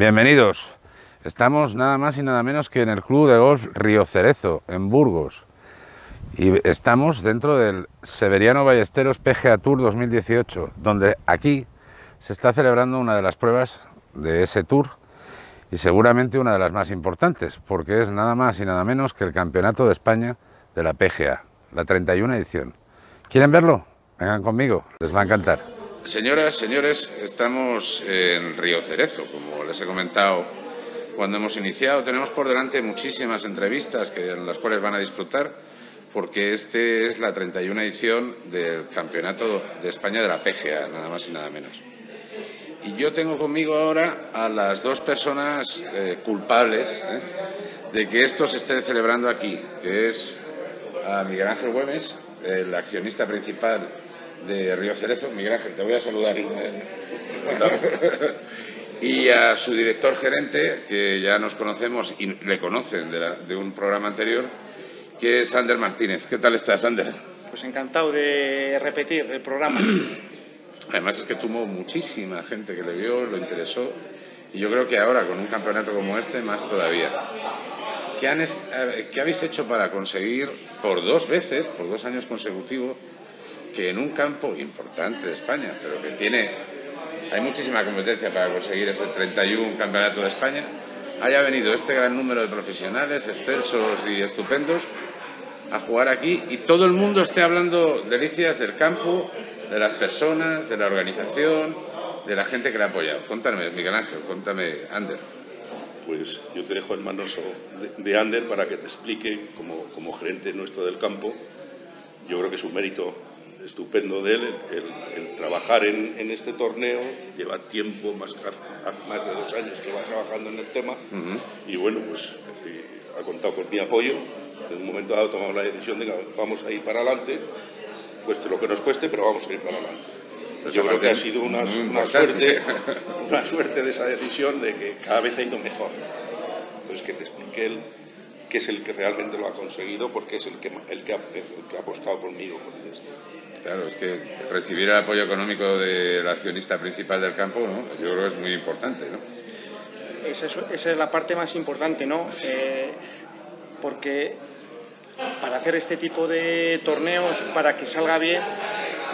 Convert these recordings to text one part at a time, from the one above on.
Bienvenidos. Estamos nada más y nada menos que en el Club de Golf Río Cerezo, en Burgos. Y estamos dentro del Severiano Ballesteros PGA Tour 2018, donde aquí se está celebrando una de las pruebas de ese tour y seguramente una de las más importantes, porque es nada más y nada menos que el Campeonato de España de la PGA, la 31 edición. ¿Quieren verlo? Vengan conmigo, les va a encantar. Señoras, señores, estamos en Río Cerezo, como les he comentado cuando hemos iniciado. Tenemos por delante muchísimas entrevistas que, en las cuales van a disfrutar, porque este es la 31 edición del Campeonato de España de la PGA, nada más y nada menos. Y yo tengo conmigo ahora a las dos personas eh, culpables ¿eh? de que esto se esté celebrando aquí, que es a Miguel Ángel Güemes, el accionista principal de Río Cerezo. Miguel Ángel, te voy a saludar. ¿eh? y a su director gerente, que ya nos conocemos y le conocen de, de un programa anterior, que es Ander Martínez. ¿Qué tal estás, Ander? Pues encantado de repetir el programa. Además es que tuvo muchísima gente que le vio, lo interesó y yo creo que ahora con un campeonato como este más todavía. ¿Qué, han, ¿Qué habéis hecho para conseguir por dos veces, por dos años consecutivos, que en un campo importante de España, pero que tiene, hay muchísima competencia para conseguir ese 31 campeonato de España, haya venido este gran número de profesionales excelsos y estupendos a jugar aquí y todo el mundo esté hablando delicias del campo, de las personas, de la organización, de la gente que le ha apoyado. Cuéntame, Miguel Ángel, cuéntame, Ander. Pues yo te dejo en manos de, Ander para que te explique, como, como gerente nuestro del campo, yo creo que es un mérito estupendo de él el, trabajar en, en, este torneo. Lleva tiempo, más, más de dos años que va trabajando en el tema y bueno, pues eh, ha contado con mi apoyo. En un momento dado tomamos la decisión de que vamos a ir para adelante cueste lo que nos cueste, pero vamos a ir para adelante. Pues Yo creo que ha sido una, suerte, una suerte de esa decisión de que cada vez ha ido mejor. Pues que te explique él que es el que realmente lo ha conseguido porque es el que, el que, ha, que ha apostado conmigo por esto. Claro, es que recibir el apoyo económico del accionista principal del campo, ¿no? yo creo que es muy importante. ¿no? Esa, es, esa es la parte más importante, ¿no? Eh, porque para hacer este tipo de torneos, para que salga bien,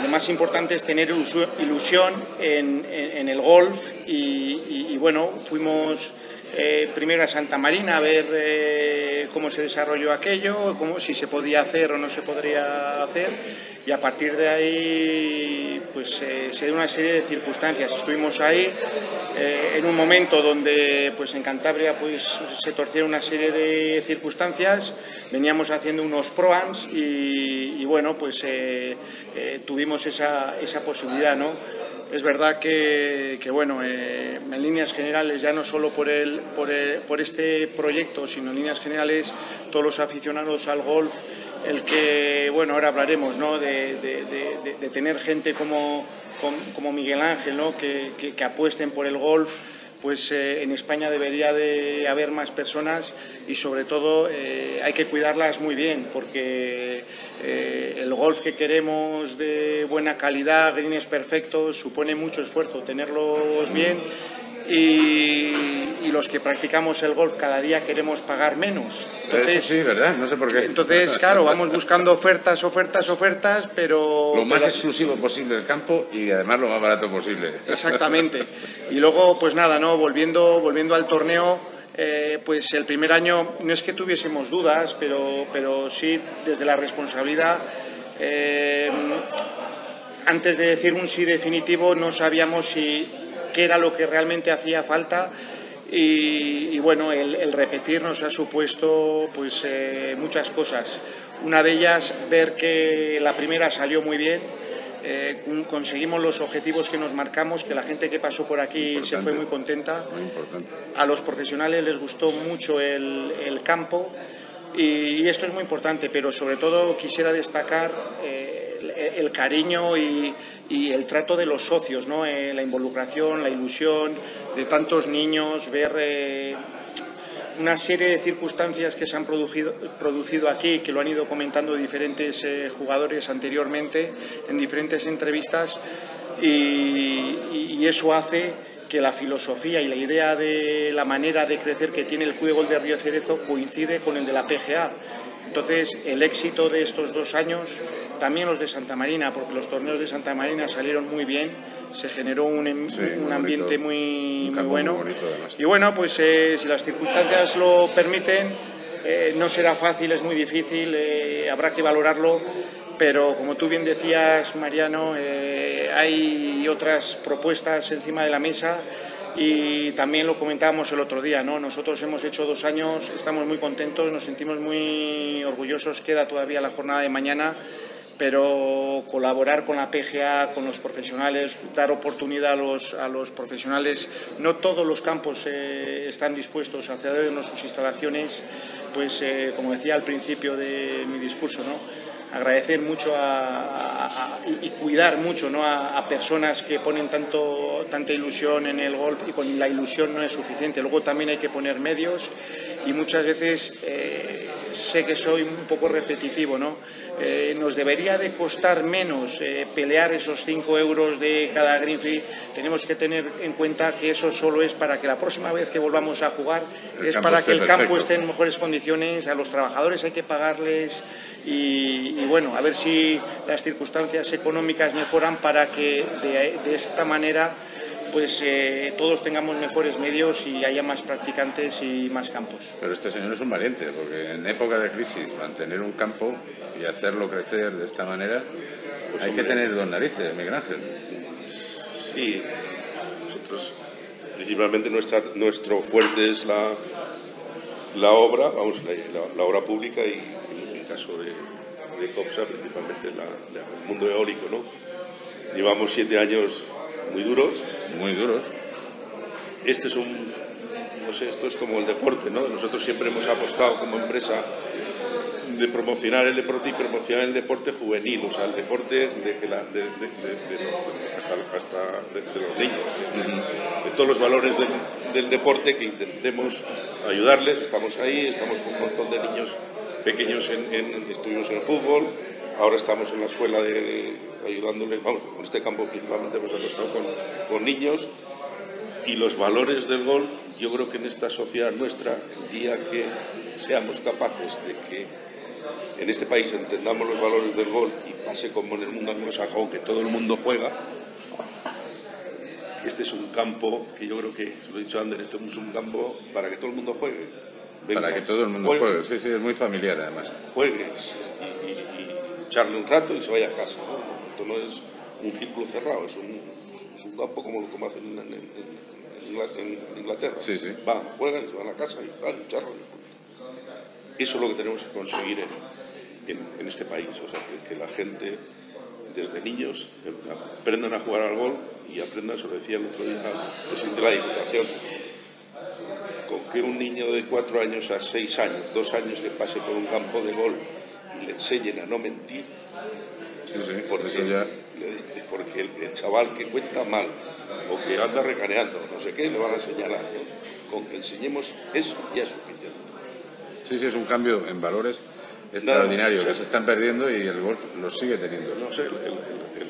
lo más importante es tener ilusión en, el golf y, bueno, fuimos eh, primero a Santa Marina a ver eh, cómo se desarrolló aquello, cómo, si se podía hacer o no se podría hacer y a partir de ahí pues eh, se dio una serie de circunstancias. Estuvimos ahí en un momento donde pues en Cantabria pues se torcieron una serie de circunstancias, veníamos haciendo unos proams y, y bueno pues tuvimos esa, esa posibilidad, ¿no? Es verdad que, bueno, eh, en líneas generales, ya no solo por, el, por, este proyecto, sino en líneas generales, todos los aficionados al golf, el que, bueno, ahora hablaremos ¿no? de, tener gente como, como, Miguel Ángel, ¿no? que apuesten por el golf pues eh, en España debería de haber más personas y sobre todo eh, hay que cuidarlas muy bien porque eh, el golf que queremos de buena calidad, greens perfectos, supone mucho esfuerzo tenerlos bien y, los que practicamos el golf cada día queremos pagar menos. Entonces, sí, ¿verdad? No sé por qué. Entonces, claro, vamos buscando ofertas, ofertas, ofertas, pero... Lo más exclusivo posible del campo y además lo más barato posible. Exactamente. Y luego, pues nada, ¿no? Volviendo, volviendo al torneo, eh, pues el primer año no es que tuviésemos dudas, pero, pero sí desde la responsabilidad... Eh, antes de decir un sí definitivo no sabíamos si qué era lo que realmente hacía falta y, bueno, el, repetir nos ha supuesto pues eh, muchas cosas. Una de ellas, ver que la primera salió muy bien, eh, conseguimos los objetivos que nos marcamos, que la gente que pasó por aquí se fue muy contenta. A los profesionales les gustó mucho el, campo y, esto es muy importante, pero sobre todo quisiera destacar eh, el, cariño y, y el trato de los socios, ¿no? Eh, la involucración, la ilusión de tantos niños, ver eh, una serie de circunstancias que se han producido, producido aquí, que lo han ido comentando diferentes eh, jugadores anteriormente en diferentes entrevistas y, eso hace que la filosofía y la idea de la manera de crecer que tiene el Club de Gol de Río Cerezo coincide con el de la PGA. Entonces, el éxito de estos dos años, también los de Santa Marina, porque los torneos de Santa Marina salieron muy bien, se generó un, em- Sí, un muy ambiente muy, bueno. muy bonito, además. y bueno, pues eh, si las circunstancias lo permiten, eh, no será fácil, es muy difícil, eh, habrá que valorarlo, pero como tú bien decías, Mariano, hay otras propuestas encima de la mesa y también lo comentábamos el otro día, ¿no? Nosotros hemos hecho dos años, estamos muy contentos, nos sentimos muy orgullosos, queda todavía la jornada de mañana, pero colaborar con la PGA, con los profesionales, dar oportunidad a los, a los profesionales. No todos los campos eh, están dispuestos a cedernos sus instalaciones, pues eh, como decía al principio de mi discurso, ¿no? agradecer mucho a- y cuidar mucho ¿no? a, a personas que ponen tanto, tanta ilusión en el golf y con la ilusión no es suficiente. Luego también hay que poner medios y muchas veces eh, sé que soy un poco repetitivo, ¿no? Eh, nos debería de costar menos eh, pelear esos 5 euros de cada green fee. Tenemos que tener en cuenta que eso solo es para que la próxima vez que volvamos a jugar El es para que el campo esté en mejores condiciones, a los trabajadores hay que pagarles y, y bueno, a ver si las circunstancias económicas mejoran para que de, de esta manera pues eh, todos tengamos mejores medios y haya más practicantes y más campos. Pero este señor es un valiente, porque en época de crisis mantener un campo y hacerlo crecer de esta manera, hay que tener dos narices, Miguel Ángel. Sí, nosotros principalmente nuestra, nuestro fuerte es la, la obra, vamos, la, la- la obra pública y en el caso de, de COPSA principalmente la- la- el mundo eólico, ¿no? Llevamos siete años muy duros. Muy duros. Este es un, no sé, esto es como el deporte, ¿no? Nosotros siempre hemos apostado como empresa de promocionar el deporte y promocionar el deporte juvenil, o sea, el deporte de, que la- de, de- de- de los- hasta, hasta de, los niños, de todos los valores del, del deporte que intentemos ayudarles. Estamos ahí, estamos con un montón de niños pequeños, en, en- estuvimos en el fútbol, ahora estamos en la escuela de, ayudándoles, vamos, con este campo principalmente hemos apostado con, con niños y los valores del gol, yo creo que en esta sociedad nuestra, el día que seamos capaces de que en este país entendamos los valores del gol y pase como en el mundo anglosajón, que todo el mundo juega, este es un campo que yo creo que, se lo he dicho Ander, este es un campo para que todo el mundo juegue. Venga, Para que todo el mundo juegue. Sí, sí, es muy familiar además. juegues y, y- y echarle un rato y se vaya a casa. ¿no? Esto no es un círculo cerrado, es un, es un campo como, como hacen en, en- en Ingla- en Inglaterra. Sí, sí. Van, juegan, se van a casa y tal, y charlan. Eso es lo que tenemos que conseguir en, este país, o sea, que, que la gente desde niños aprendan a jugar al gol y aprendan, se lo decía el otro día el presidente de la Diputación, con que un niño de cuatro años a seis años, dos años que pase por un campo de gol y le enseñen a no mentir, Sí, sí, porque, eso ya... le- porque el, el chaval que cuenta mal o que anda recaneando, no sé qué, le van a señalar. Con que enseñemos eso ya es suficiente. Sí, sí, es un cambio en valores extraordinario que se están perdiendo y el golf los sigue teniendo. No sé, el, el- el- el-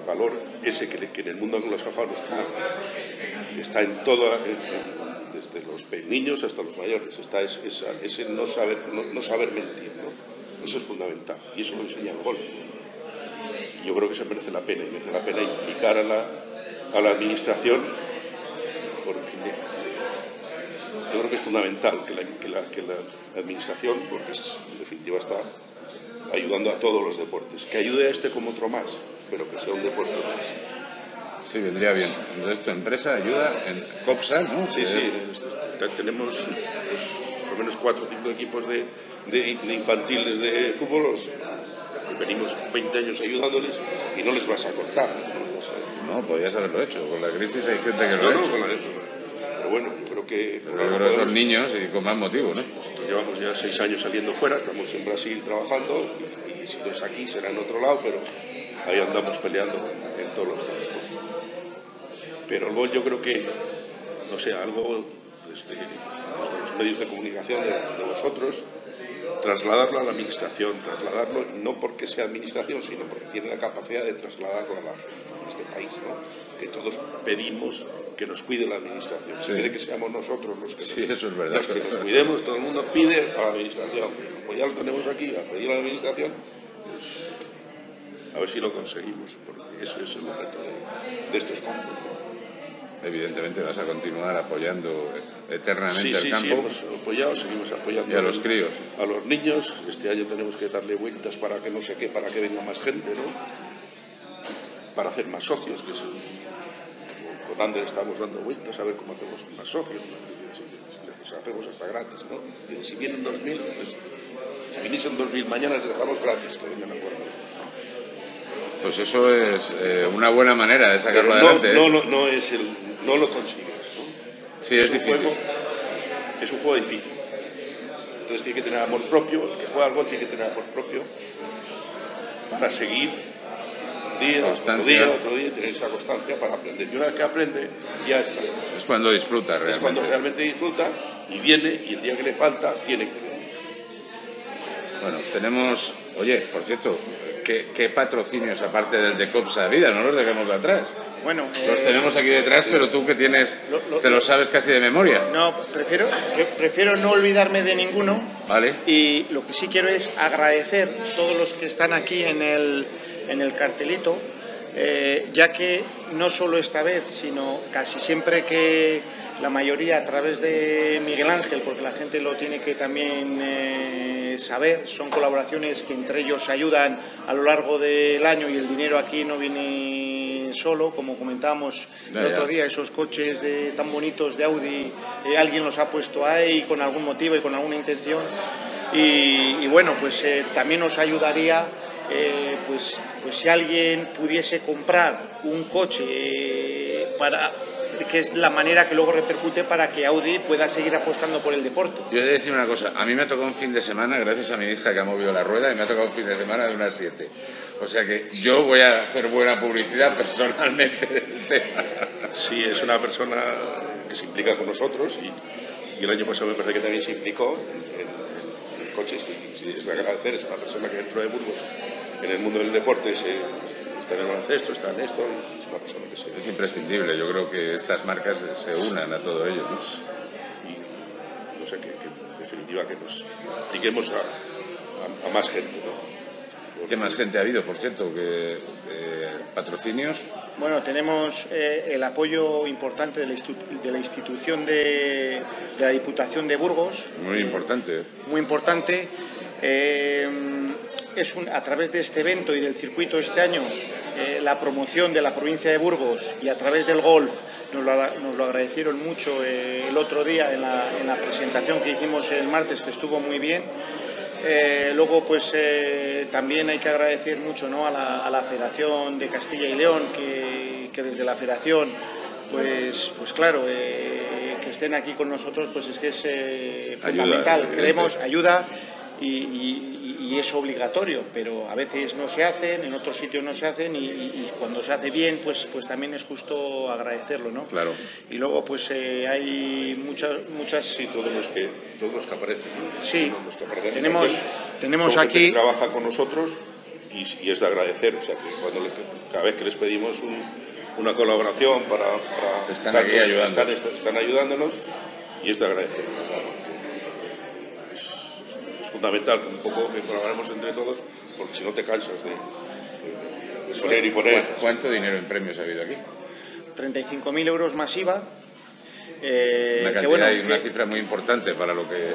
el valor ese que, que en el mundo anglosajón está, está en todo, en- en- desde los niños hasta los mayores, está es- esa- ese no saber, no, no saber mentir, ¿no? Eso es fundamental y eso lo enseña el gol. Y yo creo que eso merece la pena y merece la pena implicar a la, a la administración porque yo creo que es fundamental que la, que la- que la administración, porque es, en definitiva está ayudando a todos los deportes, que ayude a este como otro más, pero que sea un deporte más. Sí, vendría bien. Entonces tu empresa ayuda en COPSA, ¿no? Sí, sí, es- tenemos pues, lo menos cuatro o cinco equipos de, de- de infantiles de fútbol, los- que venimos 20 años ayudándoles y no les vas a cortar. ¿no? No podías haberlo hecho. Con la crisis hay gente que lo No, ha hecho. con la- pero bueno, yo creo que... Pero yo creo que son niños y con más motivo, ¿no? Nosotros llevamos ya seis años saliendo fuera, estamos en Brasil trabajando y, y si no es aquí será en otro lado, pero ahí andamos peleando en, en todos los lados. Pero gol yo creo que, no sé, algo los medios de comunicación de, de vosotros, trasladarlo a la administración, trasladarlo no porque sea administración, sino porque tiene la capacidad de trasladarlo a la gente en este país, ¿no? que todos pedimos que nos cuide la administración. Se pide que seamos nosotros los que, sí, nos, eso es verdad. los que nos cuidemos. Todo el mundo pide a la administración. Pues ya lo tenemos aquí, a pedir a la administración, pues, a ver si lo conseguimos, porque eso es el momento de, de estos campos. ¿no? Evidentemente vas a continuar apoyando eternamente Sí, el sí, sí, campo hemos apoyado, seguimos apoyando y a los críos. a los niños. Este año tenemos que darle vueltas para que no sé qué, para que venga más gente, ¿no? Para hacer más socios, que es el- con Ander estamos dando vueltas a ver cómo hacemos más socios. ¿no? Si, hacemos hasta gratis, ¿no? Si vienen 2.000, pues si viniesen 2.000 mañana les dejamos gratis, que vengan a jugar. Pues eso es eh, una buena manera de sacarlo no, adelante. ¿eh? no, lo- no es el, no lo consigues, ¿no? sí, es un difícil. juego- es un juego difícil. Entonces tiene que tener amor propio, el que juega algo tiene que tener amor propio para seguir un día, otro día, otro día, tener esa constancia para aprender. Y una vez que aprende, ya está. Es cuando disfruta realmente. Es cuando realmente disfruta y viene y el día que le falta, tiene que. Bueno, tenemos, oye, por cierto, ¿qué, qué patrocinios aparte del de Copsa Vida? No los dejemos de atrás. Bueno, Los eh, tenemos aquí detrás, pero tú que tienes, Lo- lo- te lo sabes casi de memoria, no, prefiero, pre- prefiero no olvidarme de ninguno. ¿vale? Y lo que sí quiero es agradecer a todos los que están aquí en el, en el cartelito, eh, ya que no solo esta vez, sino casi siempre que la mayoría a través de Miguel Ángel, porque la gente lo tiene que también eh, saber, son colaboraciones que entre ellos ayudan a lo largo del año y el dinero aquí no viene solo, como comentábamos Ya, el otro día, esos coches de, tan bonitos de Audi, eh, alguien los ha puesto ahí con algún motivo y con alguna intención. Y, y bueno, pues eh, también nos ayudaría, eh, pues, pues si alguien pudiese comprar un coche eh, para que es la manera que luego repercute para que Audi pueda seguir apostando por el deporte. Yo he de decir una cosa, a mí me ha tocado un fin de semana, gracias a mi hija que ha movido la rueda, y me ha tocado un fin de semana de unas 7. O sea que yo voy a hacer buena publicidad personalmente del tema. Sí, es una persona que se implica con nosotros y, y el año pasado me parece que también se implicó en, en- en coches y, sí, es de agradecer, es una persona que dentro de Burgos, en el mundo del deporte, se- está en el baloncesto, está en esto, es una persona que se... Es imprescindible, yo creo que estas marcas se unan a todo ello. ¿no? y no sé, que, que en definitiva que nos impliquemos a, a- a más gente, ¿no? ¿Qué más gente ha habido, por cierto? que eh, ¿Patrocinios? Bueno, tenemos eh, el apoyo importante de la, institu- de la institución de, de la Diputación de Burgos, Muy importante. muy importante. Eh, es un- a través de este evento y del circuito este año, eh, la promoción de la provincia de Burgos y a través del golf nos lo, agra- nos lo agradecieron mucho eh, el otro día en la, en la presentación que hicimos el martes, que estuvo muy bien. Eh, luego, pues también hay que agradecer mucho ¿no? a, la, a la Federación de Castilla y León, que, que desde la Federación, pues, pues claro, que estén aquí con nosotros, pues es que es Ayuda, fundamental. Creemos ayuda y, y- y es obligatorio, pero a veces no se hacen, en otros sitios no se hacen y, y cuando se hace bien, pues, pues también es justo agradecerlo, ¿no? Claro. Y luego, pues eh, hay muchas, muchas Sí, todos los que, todos los que aparecen. ¿no? Sí. Los que aparecen. Tenemos- Entonces, tenemos aquí- que trabaja con nosotros y, y es de agradecer. O sea, que cuando le- cada vez que les pedimos un- una colaboración para. para Están aquí estar- ayudando. Están, están- están ayudándonos y es de agradecer. Fundamental que un poco que colaboremos entre todos, porque si no te cansas de, de- y poner. ¿Cu- ¿Cuánto dinero en premios ha habido aquí? 35.000 euros masiva. eh, Una que cantidad bueno, y una que- cifra muy importante para lo que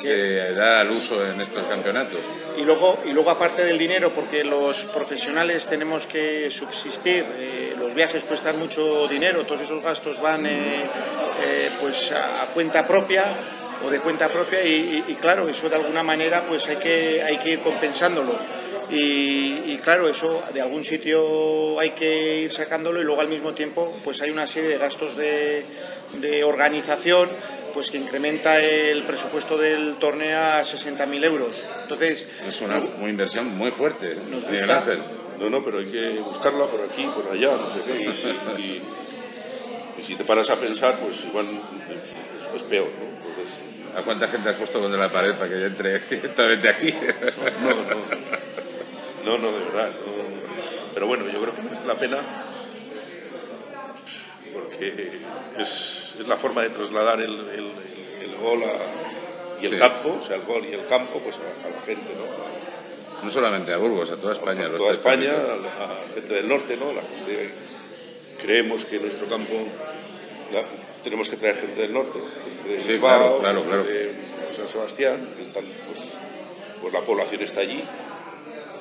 se da al uso en estos campeonatos. Y luego, y luego aparte del dinero, porque los profesionales tenemos que subsistir, eh, los viajes cuestan mucho dinero, todos esos gastos van eh, eh, pues a, a cuenta propia o de cuenta propia y, y- y claro, eso de alguna manera pues hay que, hay que ir compensándolo. Y, y claro, eso de algún sitio hay que ir sacándolo y luego al mismo tiempo pues hay una serie de gastos de, de organización pues que incrementa el presupuesto del torneo a 60.000 euros. Entonces, Es una, una inversión muy fuerte. Nos gusta. Ángel. No, no, pero hay que buscarla por aquí, por allá, no sé qué. Y, y- y- y si te paras a pensar, pues igual es, es peor, ¿no? ¿A cuánta gente has puesto contra la pared para que yo entre directamente aquí? no, no, no, no, de verdad. no. Pero bueno, yo creo que merece la pena porque es, es la forma de trasladar el, el, el gol y el campo, o sea, el gol y el campo, pues a, la gente, ¿no? No solamente a Burgos, a toda España. A toda España, a la, gente del norte, ¿no? La gente, creemos que nuestro campo tenemos que traer gente del norte, de sí, claro, claro, claro. de San Sebastián, que están, pues, pues, la población está allí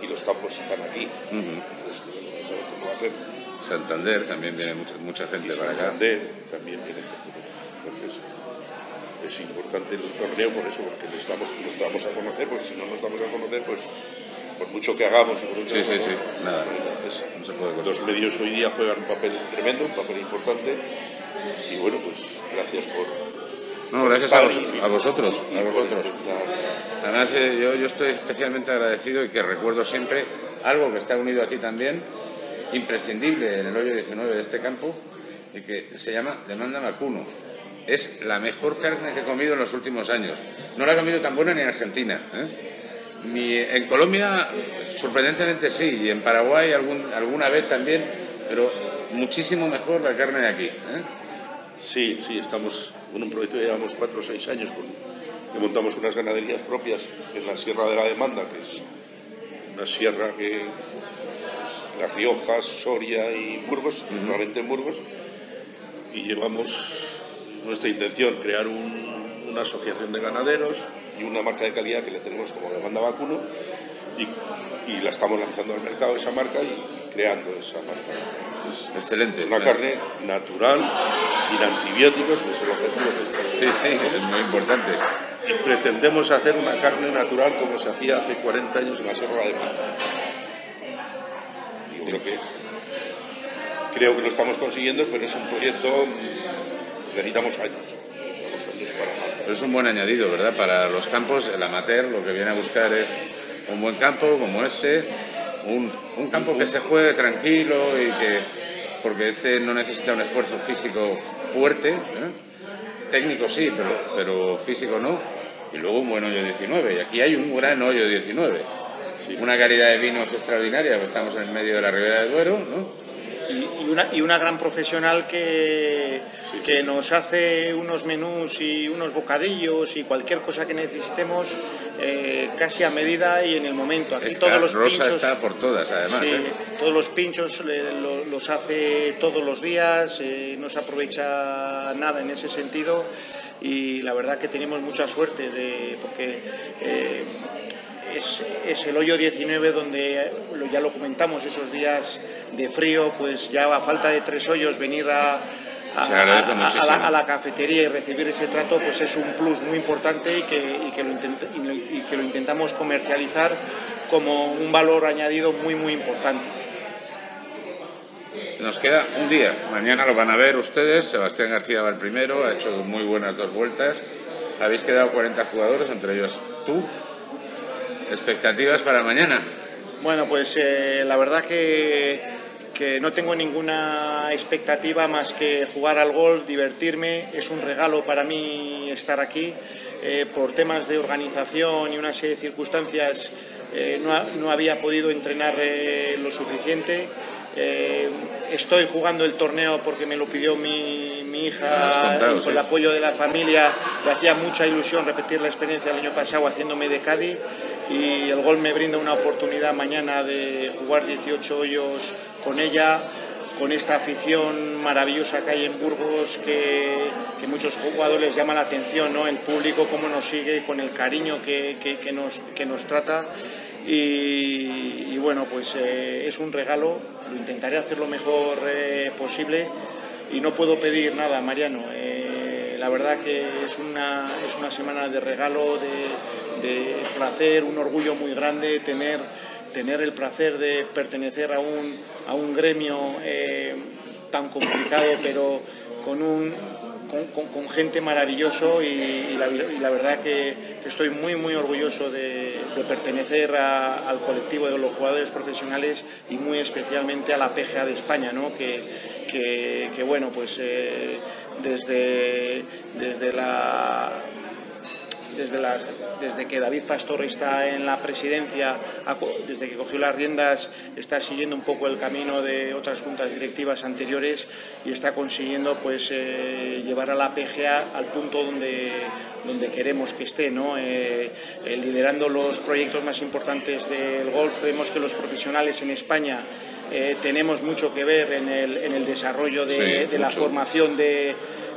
y los campos están aquí. Uh -huh. Entonces, cómo hacer. Santander también viene mucha, mucha gente y para Santander acá. también viene. Entonces, es importante el torneo por eso, porque nos damos, nos damos a conocer, porque si no nos damos a conocer, pues por mucho que hagamos y por mucho Sí, que sí, hagamos, sí, nada, pues, no se puede los medios hoy día juegan un papel tremendo, un papel importante, y bueno, pues gracias por... No, gracias a, vos- a vosotros, a vosotros. Además, eh, yo, yo estoy especialmente agradecido y que recuerdo siempre algo que está unido a ti también, imprescindible en el hoyo 19 de este campo, y que se llama demanda vacuno. Es la mejor carne que he comido en los últimos años. No la he comido tan buena ni en Argentina. ¿eh? En Colombia, sorprendentemente sí, y en Paraguay algún, alguna vez también, pero muchísimo mejor la carne de aquí. ¿eh? Sí, sí, estamos en un proyecto, llevamos cuatro o seis años con, que montamos unas ganaderías propias en la Sierra de la Demanda, que es una sierra que es Las Riojas, Soria y Burgos, normalmente en Burgos, y llevamos nuestra intención crear un- una asociación de ganaderos y una marca de calidad que le tenemos como demanda vacuno y, y la estamos lanzando al mercado esa marca y creando esa marca. Excelente. es una carne natural, sin antibióticos, que es el objetivo que estamos Sí, sí, es muy importante. Y pretendemos hacer una carne natural como se hacía hace 40 años en la Sierra de Manta. Yo creo que, creo que lo estamos consiguiendo, pero es un proyecto, mm, necesitamos años. Necesitamos años para Pero es un buen añadido, ¿verdad? Para los campos, el amateur lo que viene a buscar es un buen campo como este, un, un campo que se juegue tranquilo y que, porque este no necesita un esfuerzo físico fuerte, ¿eh? técnico sí, pero, pero físico no, y luego un buen hoyo 19, y aquí hay un gran hoyo 19. Una calidad de vinos extraordinaria, pues estamos en el medio de la Ribera del Duero, ¿no? Y, y una, y una gran profesional que, Sí, que sí. nos hace unos menús y unos bocadillos y cualquier cosa que necesitemos eh, casi a medida y en el momento. Aquí Esta todos los Rosa pinchos, está por todas, además. sí, ¿eh? todos los pinchos lo- los hace todos los días, eh, no se aprovecha nada en ese sentido y la verdad que tenemos mucha suerte de porque es, es el hoyo 19 donde ya lo comentamos esos días de frío, pues ya a falta de tres hoyos venir a, a- la, a la cafetería y recibir ese trato, pues es un plus muy importante y que, y que, lo, intent- y lo- y que lo intentamos comercializar como un valor añadido muy muy importante. Nos queda un día. Mañana lo van a ver ustedes. Sebastián García va el primero, ha hecho muy buenas dos vueltas. Habéis quedado 40 jugadores, entre ellos tú. ¿Expectativas para mañana? Bueno, pues eh, la verdad que, que no tengo ninguna expectativa más que jugar al golf, divertirme. Es un regalo para mí estar aquí. Eh, por temas de organización y una serie de circunstancias eh, no, ha- no había podido entrenar lo suficiente. Eh, estoy jugando el torneo porque me lo pidió mi, mi Me hija contado, con sí. el apoyo de la familia. Le hacía mucha ilusión repetir la experiencia del año pasado haciéndome de Cádiz y el gol me brinda una oportunidad mañana de jugar 18 hoyos con ella, con esta afición maravillosa que hay en Burgos que, que muchos jugadores llama la atención, ¿no? el público cómo nos sigue, con el cariño que, que- nos, que nos trata. Y, y bueno, pues eh, es un regalo, lo intentaré hacer lo mejor eh, posible y no puedo pedir nada, Mariano. Eh, la verdad que es una, es una semana de regalo, de, de placer, un orgullo muy grande tener, tener el placer de pertenecer a un, a un gremio eh, tan complicado, pero con un, con, gente maravilloso y, la, verdad que, estoy muy muy orgulloso de, pertenecer al colectivo de los jugadores profesionales y muy especialmente a la PGA de España, ¿no? que, que- que, bueno pues eh, desde, desde la desde, las, desde que David Pastor está en la presidencia, desde que cogió las riendas, está siguiendo un poco el camino de otras juntas directivas anteriores y está consiguiendo pues, eh, llevar a la PGA al punto donde, donde queremos que esté, ¿no? Eh, eh, liderando los proyectos más importantes del golf. Creemos que los profesionales en España tenemos mucho que ver en el, en el desarrollo de, de la formación de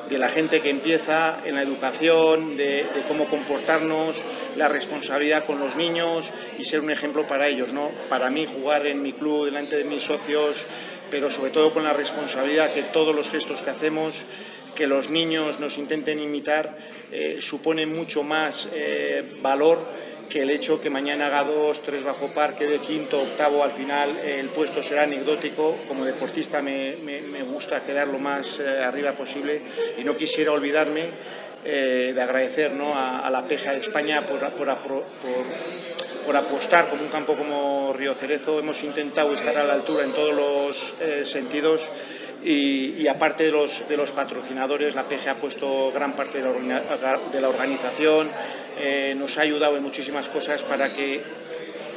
de la gente que empieza en la educación, de, cómo comportarnos, la responsabilidad con los niños y ser un ejemplo para ellos. ¿no? Para mí jugar en mi club delante de mis socios, pero sobre todo con la responsabilidad que todos los gestos que hacemos, que los niños nos intenten imitar, eh, supone mucho más eh, valor que el hecho que mañana haga dos, tres bajo parque de quinto, octavo, al final el puesto será anecdótico. Como deportista me, gusta quedar lo más eh, arriba posible y no quisiera olvidarme eh, de agradecer a, la PEJA de España por, por, apostar como un campo como Río Cerezo. Hemos intentado estar a la altura en todos los eh, sentidos. Y, aparte de los, de los patrocinadores, la PGA ha puesto gran parte de la, de la organización, eh, nos ha ayudado en muchísimas cosas para que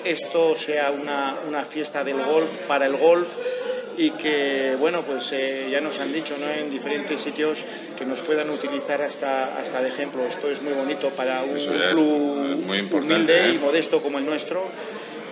esto sea una, fiesta del golf, para el golf y que, bueno, pues eh, ya nos han dicho ¿no? en diferentes sitios que nos puedan utilizar hasta, hasta de ejemplo. Esto es muy bonito para un club muy humilde y ¿eh? modesto como el nuestro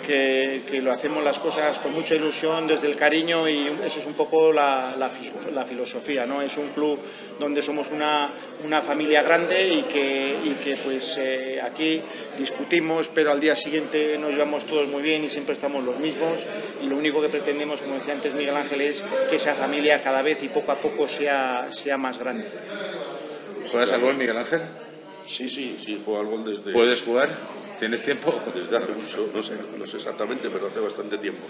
que, lo hacemos las cosas con mucha ilusión, desde el cariño y eso es un poco la, la, filosofía, ¿no? Es un club donde somos una, una familia grande y que, y que pues eh, aquí discutimos, pero al día siguiente nos llevamos todos muy bien y siempre estamos los mismos y lo único que pretendemos, como decía antes Miguel Ángel, es que esa familia cada vez y poco a poco sea, sea más grande. ¿Juegas al gol, Miguel Ángel? Sí, sí, sí, juego al gol desde... ¿Puedes jugar? ¿Tienes tiempo? Desde hace mucho, no sé, no sé exactamente, pero hace bastante tiempo.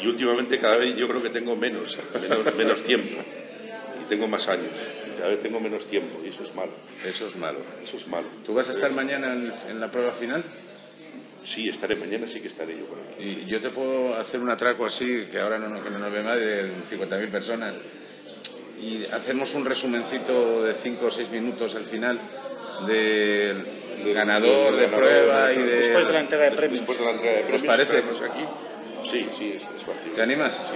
Y últimamente cada vez yo creo que tengo menos, menos, tiempo y tengo más años. Cada vez tengo menos tiempo y eso es malo. Eso es malo. Eso es malo. ¿Tú vas a estar mañana en, la prueba final? Sí, estaré mañana, sí que estaré yo por aquí. Y yo te puedo hacer un atraco así, que ahora no, que no nos ve más, de 50.000 personas, y hacemos un resumencito de 5 o 6 minutos al final del ganador de, prueba y de... Después de la entrega de premios. Después de la entrega de premios. ¿Os parece? Aquí. Sí, sí, es, es ¿Te animas? Sí.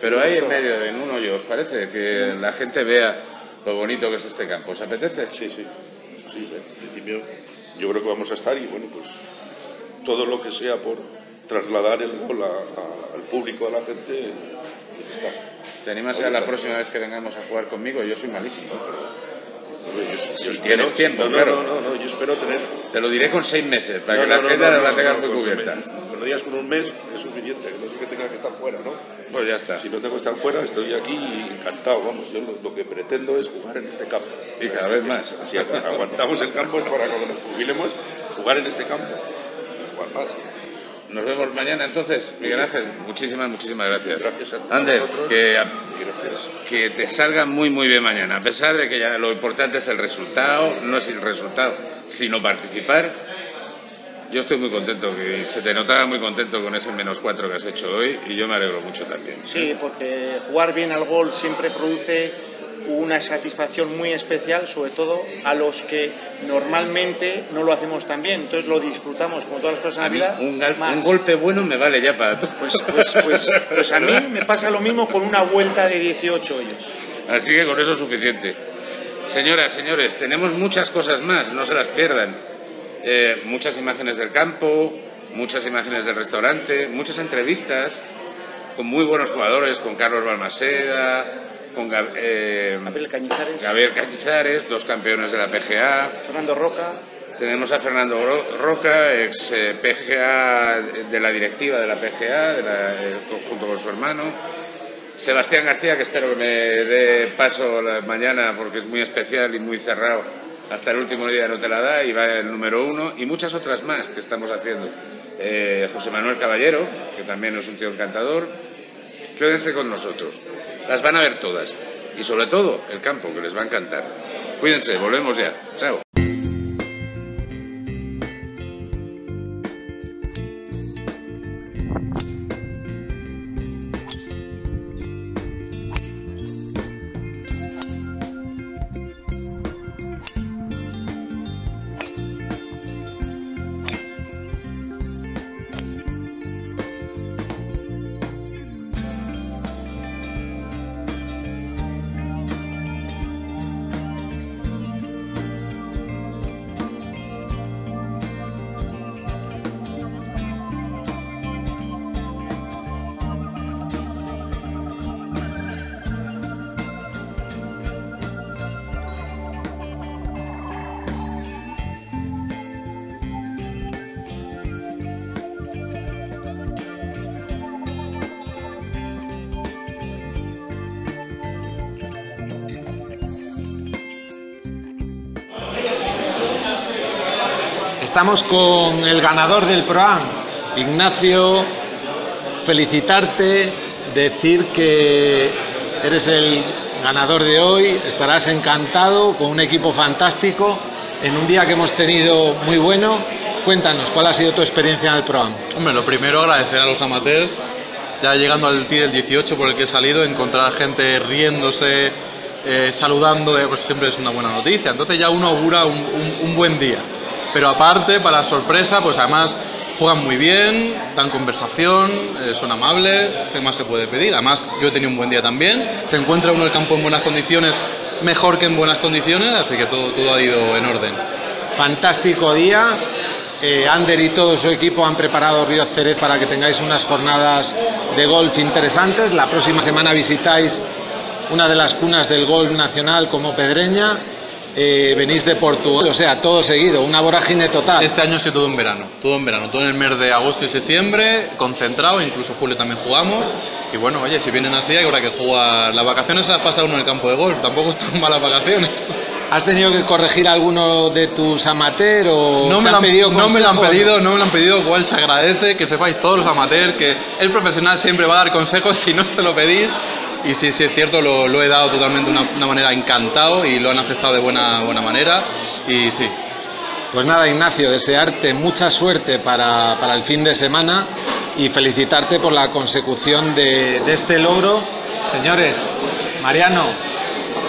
Pero ahí en medio, en uno yo, ¿os parece? Que la gente vea lo bonito que es este campo. ¿Os apetece? Sí, sí. Sí, en principio yo creo que vamos a estar y bueno, pues todo lo que sea por trasladar el gol al público, a la gente, está. ¿Te animas a la próxima vez que vengamos a jugar conmigo? Yo soy malísimo, si tienes tiempo, no, claro. No, no, yo espero tener. Te lo diré con seis meses, para que la gente no, la tenga muy cubierta. Cuando digas con un mes es suficiente, que no es que tenga que estar fuera, ¿no? Pues ya está. Si no tengo que estar fuera, estoy aquí encantado, vamos. Yo lo, que pretendo es jugar en este campo. Y cada vez más. Si aguantamos el campo es para cuando nos jubilemos jugar en este campo. Jugar más. Nos vemos mañana entonces, Miguel Ángel. Muchísimas, muchísimas gracias. Gracias a Ander, que, que te salga muy, muy bien mañana. A pesar de que ya lo importante es el resultado, no es el resultado, sino participar. Yo estoy muy contento, que se te notaba muy contento con ese menos cuatro que has hecho hoy y yo me alegro mucho también. Sí, porque jugar bien al gol siempre produce una satisfacción muy especial, sobre todo a los que normalmente no lo hacemos tan bien. Entonces lo disfrutamos como todas las cosas en la vida. Un, golpe bueno me vale ya para todo. Pues, pues, pues, pues, a mí me pasa lo mismo con una vuelta de 18 hoyos. Así que con eso es suficiente. Señoras, señores, tenemos muchas cosas más, no se las pierdan. Eh, muchas imágenes del campo, muchas imágenes del restaurante, muchas entrevistas con muy buenos jugadores, con Carlos Balmaseda, con eh, Gabriel Cañizares. Gabriel Cañizares, dos campeones de la PGA. Fernando Roca. Tenemos a Fernando Roca, ex eh, PGA de la directiva de la PGA, de junto con su hermano. Sebastián García, que espero que me dé paso mañana porque es muy especial y muy cerrado. Hasta el último día no te la da y va el número uno. Y muchas otras más que estamos haciendo. Eh, José Manuel Caballero, que también es un tío encantador. Quédense con nosotros. Las van a ver todas. Y sobre todo el campo, que les va a encantar. Cuídense, volvemos ya. Chao. Estamos con el ganador del ProAm, Ignacio. Felicitarte, decir que eres el ganador de hoy, estarás encantado con un equipo fantástico en un día que hemos tenido muy bueno. Cuéntanos, ¿cuál ha sido tu experiencia en el ProAm? Hombre, lo primero agradecer a los amateurs, ya llegando al del 18 por el que he salido, encontrar gente riéndose, eh, saludando, eh, pues siempre es una buena noticia. Entonces ya uno augura un, un- un buen día. Pero aparte, para sorpresa, pues además juegan muy bien, dan conversación, eh, son amables, ¿qué más se puede pedir? Además, yo he tenido un buen día también, se encuentra uno el campo en buenas condiciones, mejor que en buenas condiciones, así que todo, todo ha ido en orden. Fantástico día. Eh, Ander y todo su equipo han preparado Río Cerez para que tengáis unas jornadas de golf interesantes. La próxima semana visitáis una de las cunas del golf nacional como Pedreña. Eh, venís de Portugal, o sea, todo seguido, una vorágine total. Este año ha sido todo en verano, todo en verano, todo en el mes de agosto y septiembre, concentrado, incluso julio también jugamos. Y bueno, oye, si vienen así, habrá que jugar. Las vacaciones se las pasa uno en el campo de golf, tampoco están malas vacaciones. ¿Has tenido que corregir alguno de tus amateurs o No me, lo han, pedido no me lo han pedido, no me lo han pedido, cual se agradece, que sepáis todos los amateurs que el profesional siempre va a dar consejos si no se lo pedís. Y sí, sí es cierto, lo, lo he dado totalmente de una, una manera encantado y lo han aceptado de buena, buena manera. Y sí, Pues nada, Ignacio, desearte mucha suerte para, para el fin de semana y felicitarte por la consecución de, de este logro. Señores, Mariano,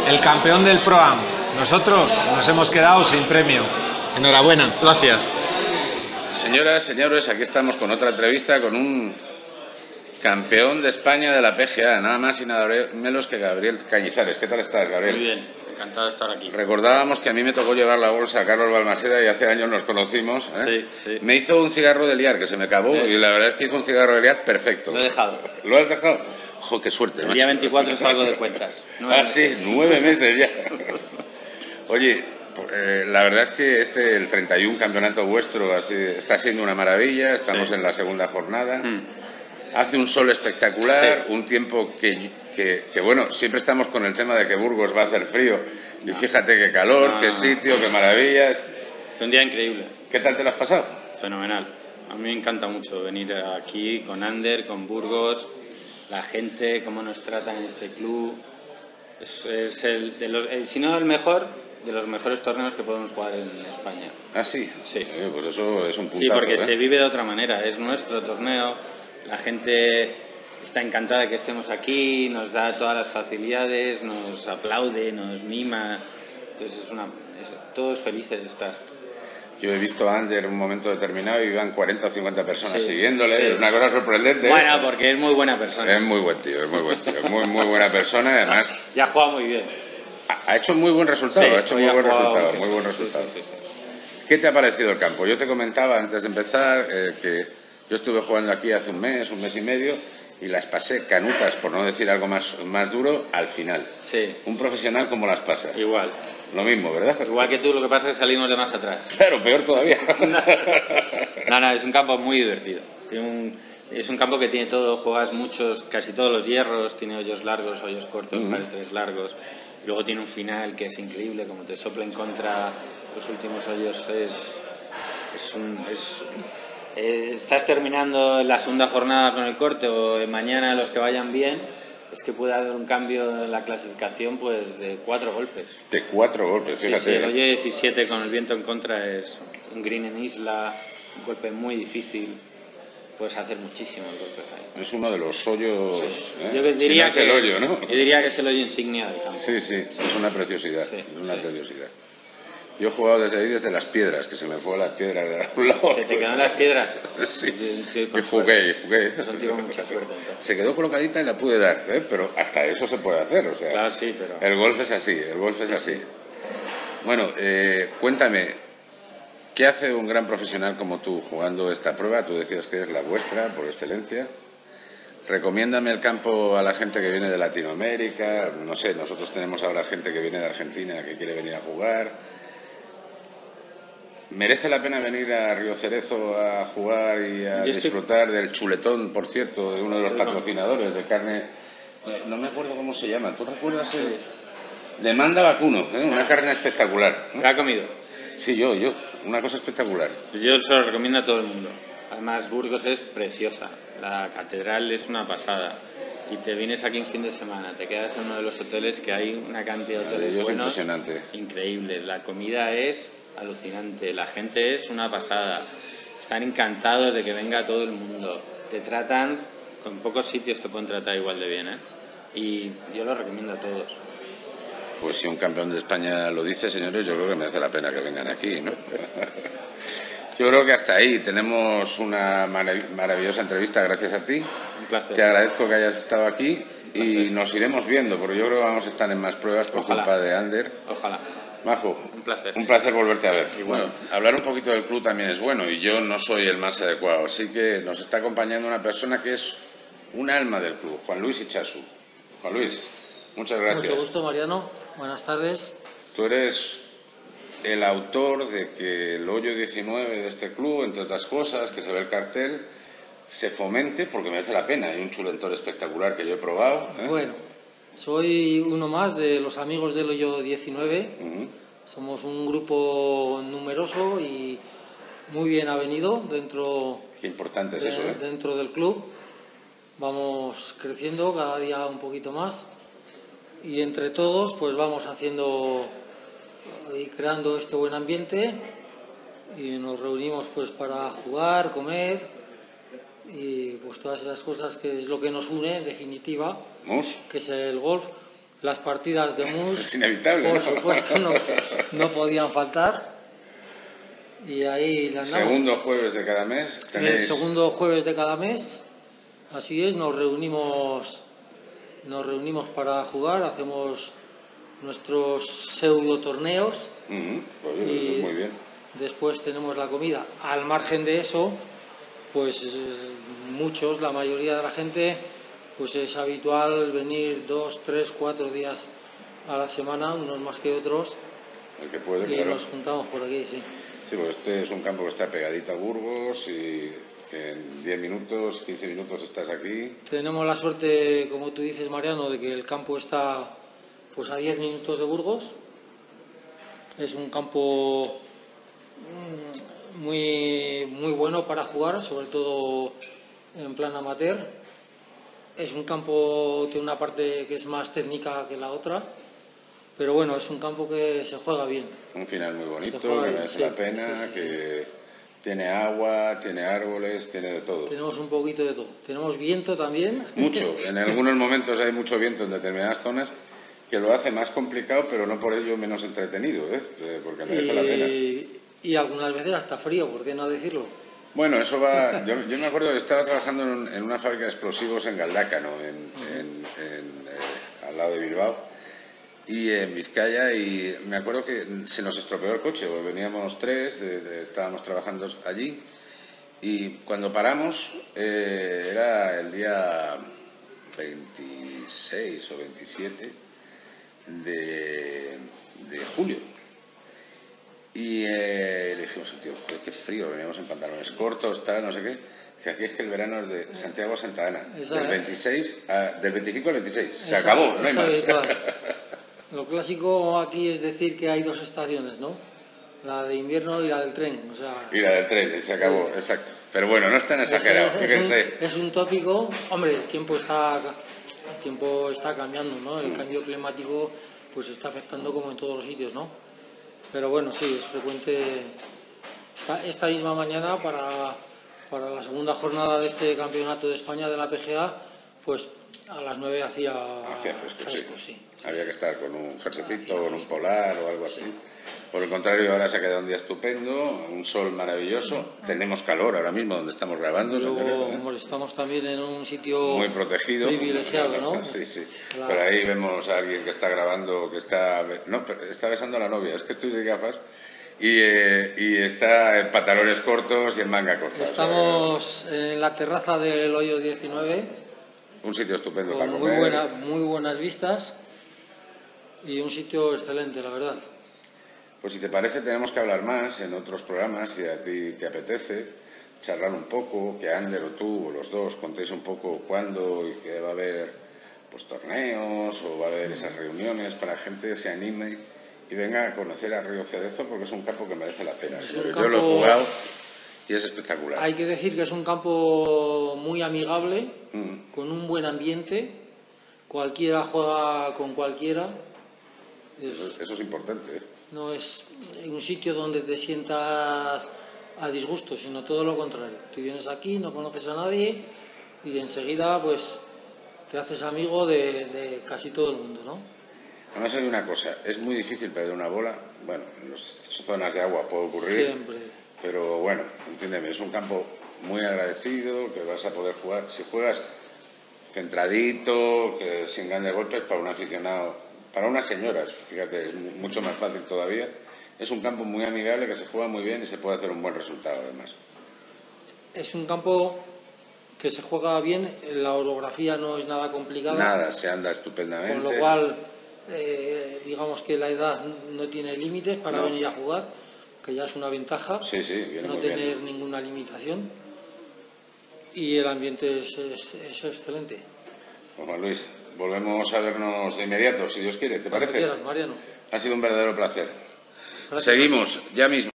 el campeón del ProAm, nosotros nos hemos quedado sin premio. Enhorabuena. gracias. Señoras, señores, aquí estamos con otra entrevista con un campeón de España de la PGA, nada más y nada menos que Gabriel Cañizares. ¿Qué tal estás, Gabriel? Muy bien, encantado de estar aquí. Recordábamos que a mí me tocó llevar la bolsa a Carlos Balmaseda y hace años nos conocimos. ¿eh? Sí, sí. Me hizo un cigarro de liar que se me acabó Sí. y la verdad es que hizo un cigarro de liar perfecto. Lo he dejado. ¿Lo has dejado? Jo, qué suerte. El macho. día 24 salgo de cuentas. Ah, sí, nueve meses ya. Oye, eh, la verdad es que este, el 31 campeonato vuestro, así, está siendo una maravilla. Estamos en la segunda jornada. Mm. Hace un sol espectacular, Sí. un tiempo que, que- que, bueno, siempre estamos con el tema de que Burgos va a hacer frío. Y fíjate qué calor, No, qué sitio, qué maravilla. Fue un día increíble, ¿Qué tal te lo has pasado? fenomenal. A mí me encanta mucho venir aquí con Ander, con Burgos, la gente, cómo nos tratan en este club. Es, es el, de los- el- si no el mejor, de los mejores torneos que podemos jugar en España. Ah, sí. Sí. Eh, pues eso es un Sí, puntazo. porque ¿eh? se vive de otra manera. Es nuestro torneo. La gente está encantada de que estemos aquí, nos da todas las facilidades, nos aplaude, nos mima. Entonces es una, es- todos felices de estar. Yo he visto a Ander en un momento determinado y iban 40 o 50 personas Sí, siguiéndole. sí. Es una cosa sorprendente. Bueno, porque es muy buena persona. Es muy buen tío, es muy buen tío, muy, muy buena persona y además Ya juega muy bien. ha- ha hecho muy buen resultado, Sí, ha hecho muy buen resultado, muy buen resultado. ¿Qué te ha parecido el campo? Yo te comentaba antes de empezar eh, que yo estuve jugando aquí hace un mes, un mes y medio y las pasé canutas, por no decir algo más, más duro, al final. Sí, Un profesional como las pasa. igual. Lo mismo, ¿verdad? Igual que tú, lo que pasa es que salimos de más atrás. Claro, peor todavía. No, no, es un campo muy divertido. Un- es un campo que tiene todo, juegas muchos, casi todos los hierros, tiene hoyos largos, hoyos cortos, paredes largos. Luego tiene un final que es increíble, como te sopla en contra los últimos hoyos, es, es un... es- eh, estás terminando la segunda jornada con el corte o mañana los que vayan bien, es que puede haber un cambio en la clasificación pues de cuatro golpes. De cuatro golpes, Sí, fíjate. sí, el hoyo 17 con el viento en contra es un green en isla, un golpe muy difícil. Puedes hacer muchísimos golpes ahí. Es uno de los hoyos. ¿eh? Yo Si diría no es que, el hoyo, ¿no? Yo diría que es el hoyo insignia del campo. Sí, sí, es una preciosidad, Sí, es una preciosidad. Yo he jugado desde ahí, desde las piedras, que se me fue la piedra de algún lado. ¿Se te quedan las piedras? Sí, Yo- jugué, jugué. Un con mucha suerte, entonces. Se quedó colocadita y la pude dar, ¿eh? pero hasta eso se puede hacer, o sea. Claro, sí, pero... El golf es así, el golf es así. Bueno, eh, cuéntame, ¿qué hace un gran profesional como tú jugando esta prueba? Tú decías que es la vuestra, por excelencia. Recomiéndame el campo a la gente que viene de Latinoamérica. No sé, nosotros tenemos ahora gente que viene de Argentina que quiere venir a jugar. ¿Merece la pena venir a Río Cerezo a jugar y a Yo estoy- disfrutar del chuletón, por cierto, de uno de los patrocinadores de carne? Eh, No me acuerdo cómo se llama. ¿Tú recuerdas el...? Demanda vacuno, ¿eh? una carne espectacular. ¿eh? ¿Qué ha comido? Sí, yo, yo. una cosa espectacular. Pues yo se lo recomiendo a todo el mundo. Además, Burgos es preciosa. La catedral es una pasada. Y te vienes aquí un fin de semana, te quedas en uno de los hoteles que hay una cantidad de hoteles Es buenos. impresionante. Increíble. La comida es alucinante. La gente es una pasada. Están encantados de que venga todo el mundo. Te tratan, con pocos sitios te pueden tratar igual de bien, ¿eh? Y yo lo recomiendo a todos. Pues si un campeón de España lo dice, señores, yo creo que merece la pena que vengan aquí, ¿no? Yo creo que hasta ahí tenemos una marav- maravillosa entrevista gracias a ti. Un placer. Te agradezco que hayas estado aquí y nos iremos viendo, porque yo creo que vamos a estar en más pruebas por Ojalá. culpa de Ander. Ojalá. Majo, Un placer. un placer volverte a ver. Igual. Bueno, hablar un poquito del club también es bueno y yo no soy el más adecuado, así que nos está acompañando una persona que es un alma del club, Juan Luis Ichazu. Juan Luis, muchas gracias. Mucho gusto, Mariano. Buenas tardes. Tú eres el autor de que el hoyo 19 de este club, entre otras cosas, que se ve el cartel, se fomente porque merece la pena. Hay un chulentor espectacular que yo he probado. ¿eh? Bueno, soy uno más de los amigos del Hoyo 19. Ujú. Somos un grupo numeroso y muy bien avenido dentro, Qué importante es de- eso, ¿eh? dentro del club. Vamos creciendo cada día un poquito más y entre todos pues vamos haciendo y creando este buen ambiente y nos reunimos pues para jugar, comer y pues todas esas cosas que es lo que nos une en definitiva, Mus, que es el golf. Las partidas de mus, Es inevitable, por ¿no? supuesto, no, no podían faltar. Y ahí la andamos. segundo jueves de cada mes El tenéis... segundo jueves de cada mes, así es, nos reunimos, nos reunimos para jugar, hacemos nuestros pseudo torneos Ujú, pues oye, eso y es muy bien. después tenemos la comida. Al margen de eso, pues eh, muchos, la mayoría de la gente, pues es habitual venir dos, tres, cuatro días a la semana, unos más que otros, El que puede, y claro. nos juntamos por aquí, sí. Sí, pues este es un campo que está pegadito a Burgos y en 10 minutos, 15 minutos estás aquí. Tenemos la suerte, como tú dices, Mariano, de que el campo está pues a 10 minutos de Burgos. Es un campo mm, muy, muy bueno para jugar, sobre todo en plan amateur. Es un campo, tiene una parte que es más técnica que la otra, pero bueno, es un campo que se juega bien. Un final muy bonito, que merece sí, la pena, sí, sí, que tiene agua, tiene árboles, tiene de todo. Tenemos un poquito de todo. Tenemos viento también. Mucho. En algunos momentos hay mucho viento en determinadas zonas que lo hace más complicado, pero no por ello menos entretenido, ¿eh? Eh, porque merece la pena. Y, algunas veces hasta frío, ¿por qué no decirlo? Bueno, eso va. Yo, yo me acuerdo que estaba trabajando en, un- en una fábrica de explosivos en Galdácano, en, en- en, eh, al lado de Bilbao, y en Vizcaya, y me acuerdo que se nos estropeó el coche, veníamos tres, de- de- estábamos trabajando allí, y cuando paramos eh, era el día 26 o 27 de, de julio. Y eh, le dijimos, tío, joder, qué frío, veníamos en pantalones cortos, tal, no sé qué. Dice, aquí es que el verano es de Santiago a Santa Ana, del, ¿eh? 26 a- del 25 al 26. Se acabó, no hay más. Lo clásico aquí es decir que hay dos estaciones, ¿no? La de invierno y la del tren. O sea, Y la del tren, se acabó, exacto. Pero bueno, no es tan exagerado, es, es un, fíjense. es un tópico. Hombre, el tiempo está, el tiempo está cambiando, ¿no? Mm. El cambio climático pues está afectando como en todos los sitios, ¿no? Pero bueno, sí, es frecuente. Esta, esta misma mañana para, para la segunda jornada de este campeonato de España de la PGA, pues a las 9 hacía, Hacía fresco, sí. sí. Había que estar con un jerseycito, con un polar o algo así. Por el contrario, ahora se ha quedado un día estupendo, un sol maravilloso. Tenemos calor ahora mismo donde estamos grabando. Luego, estamos también en un sitio muy protegido. privilegiado, ¿no? Sí, sí. Claro. Por ahí vemos a alguien que está grabando, que está, no, está besando a la novia, es que estoy de gafas, y, eh, y está en pantalones cortos y en manga corta. o sea, Estamos en la terraza del hoyo 19 un sitio estupendo para comer. muy, buena, muy buenas vistas y un sitio excelente, la verdad. Pues si te parece tenemos que hablar más en otros programas, si a ti te apetece, charlar un poco, que Ander o tú o los dos contéis un poco cuándo y que va a haber pues torneos o va a haber esas reuniones para que gente se anime y venga a conocer a Río Cerezo porque es un campo que merece la pena. Porque Yo lo he campo- jugado y es espectacular. Hay que decir que es un campo muy amigable, Mm. con un buen ambiente. Cualquiera juega con cualquiera. Es- Eso, eso es importante. ¿eh? No es un sitio donde te sientas a disgusto, sino todo lo contrario. Tú vienes aquí, no conoces a nadie y enseguida pues te haces amigo de, de casi todo el mundo, ¿no? Además hay una cosa, es muy difícil perder una bola. Bueno, en las zonas de agua puede ocurrir. Siempre. Pero bueno, entiéndeme, es un campo muy agradecido, que vas a poder jugar. Si juegas centradito, que sin grandes golpes, para un aficionado, para unas señoras, fíjate, es mu- mucho más fácil todavía. Es un campo muy amigable, que se juega muy bien y se puede hacer un buen resultado además. Es un campo que se juega bien, la orografía no es nada complicada. Nada, se anda estupendamente. Con lo cual, eh, digamos que la edad no tiene límites para No. venir a jugar, que ya es una ventaja. Sí, sí, viene no muy bien. tener ninguna limitación. Y el ambiente es, es- es excelente. Juan Luis, volvemos a vernos de inmediato, si Dios quiere, ¿te parece? Mariano. Ha sido un verdadero placer. Gracias. Seguimos, ya mismo.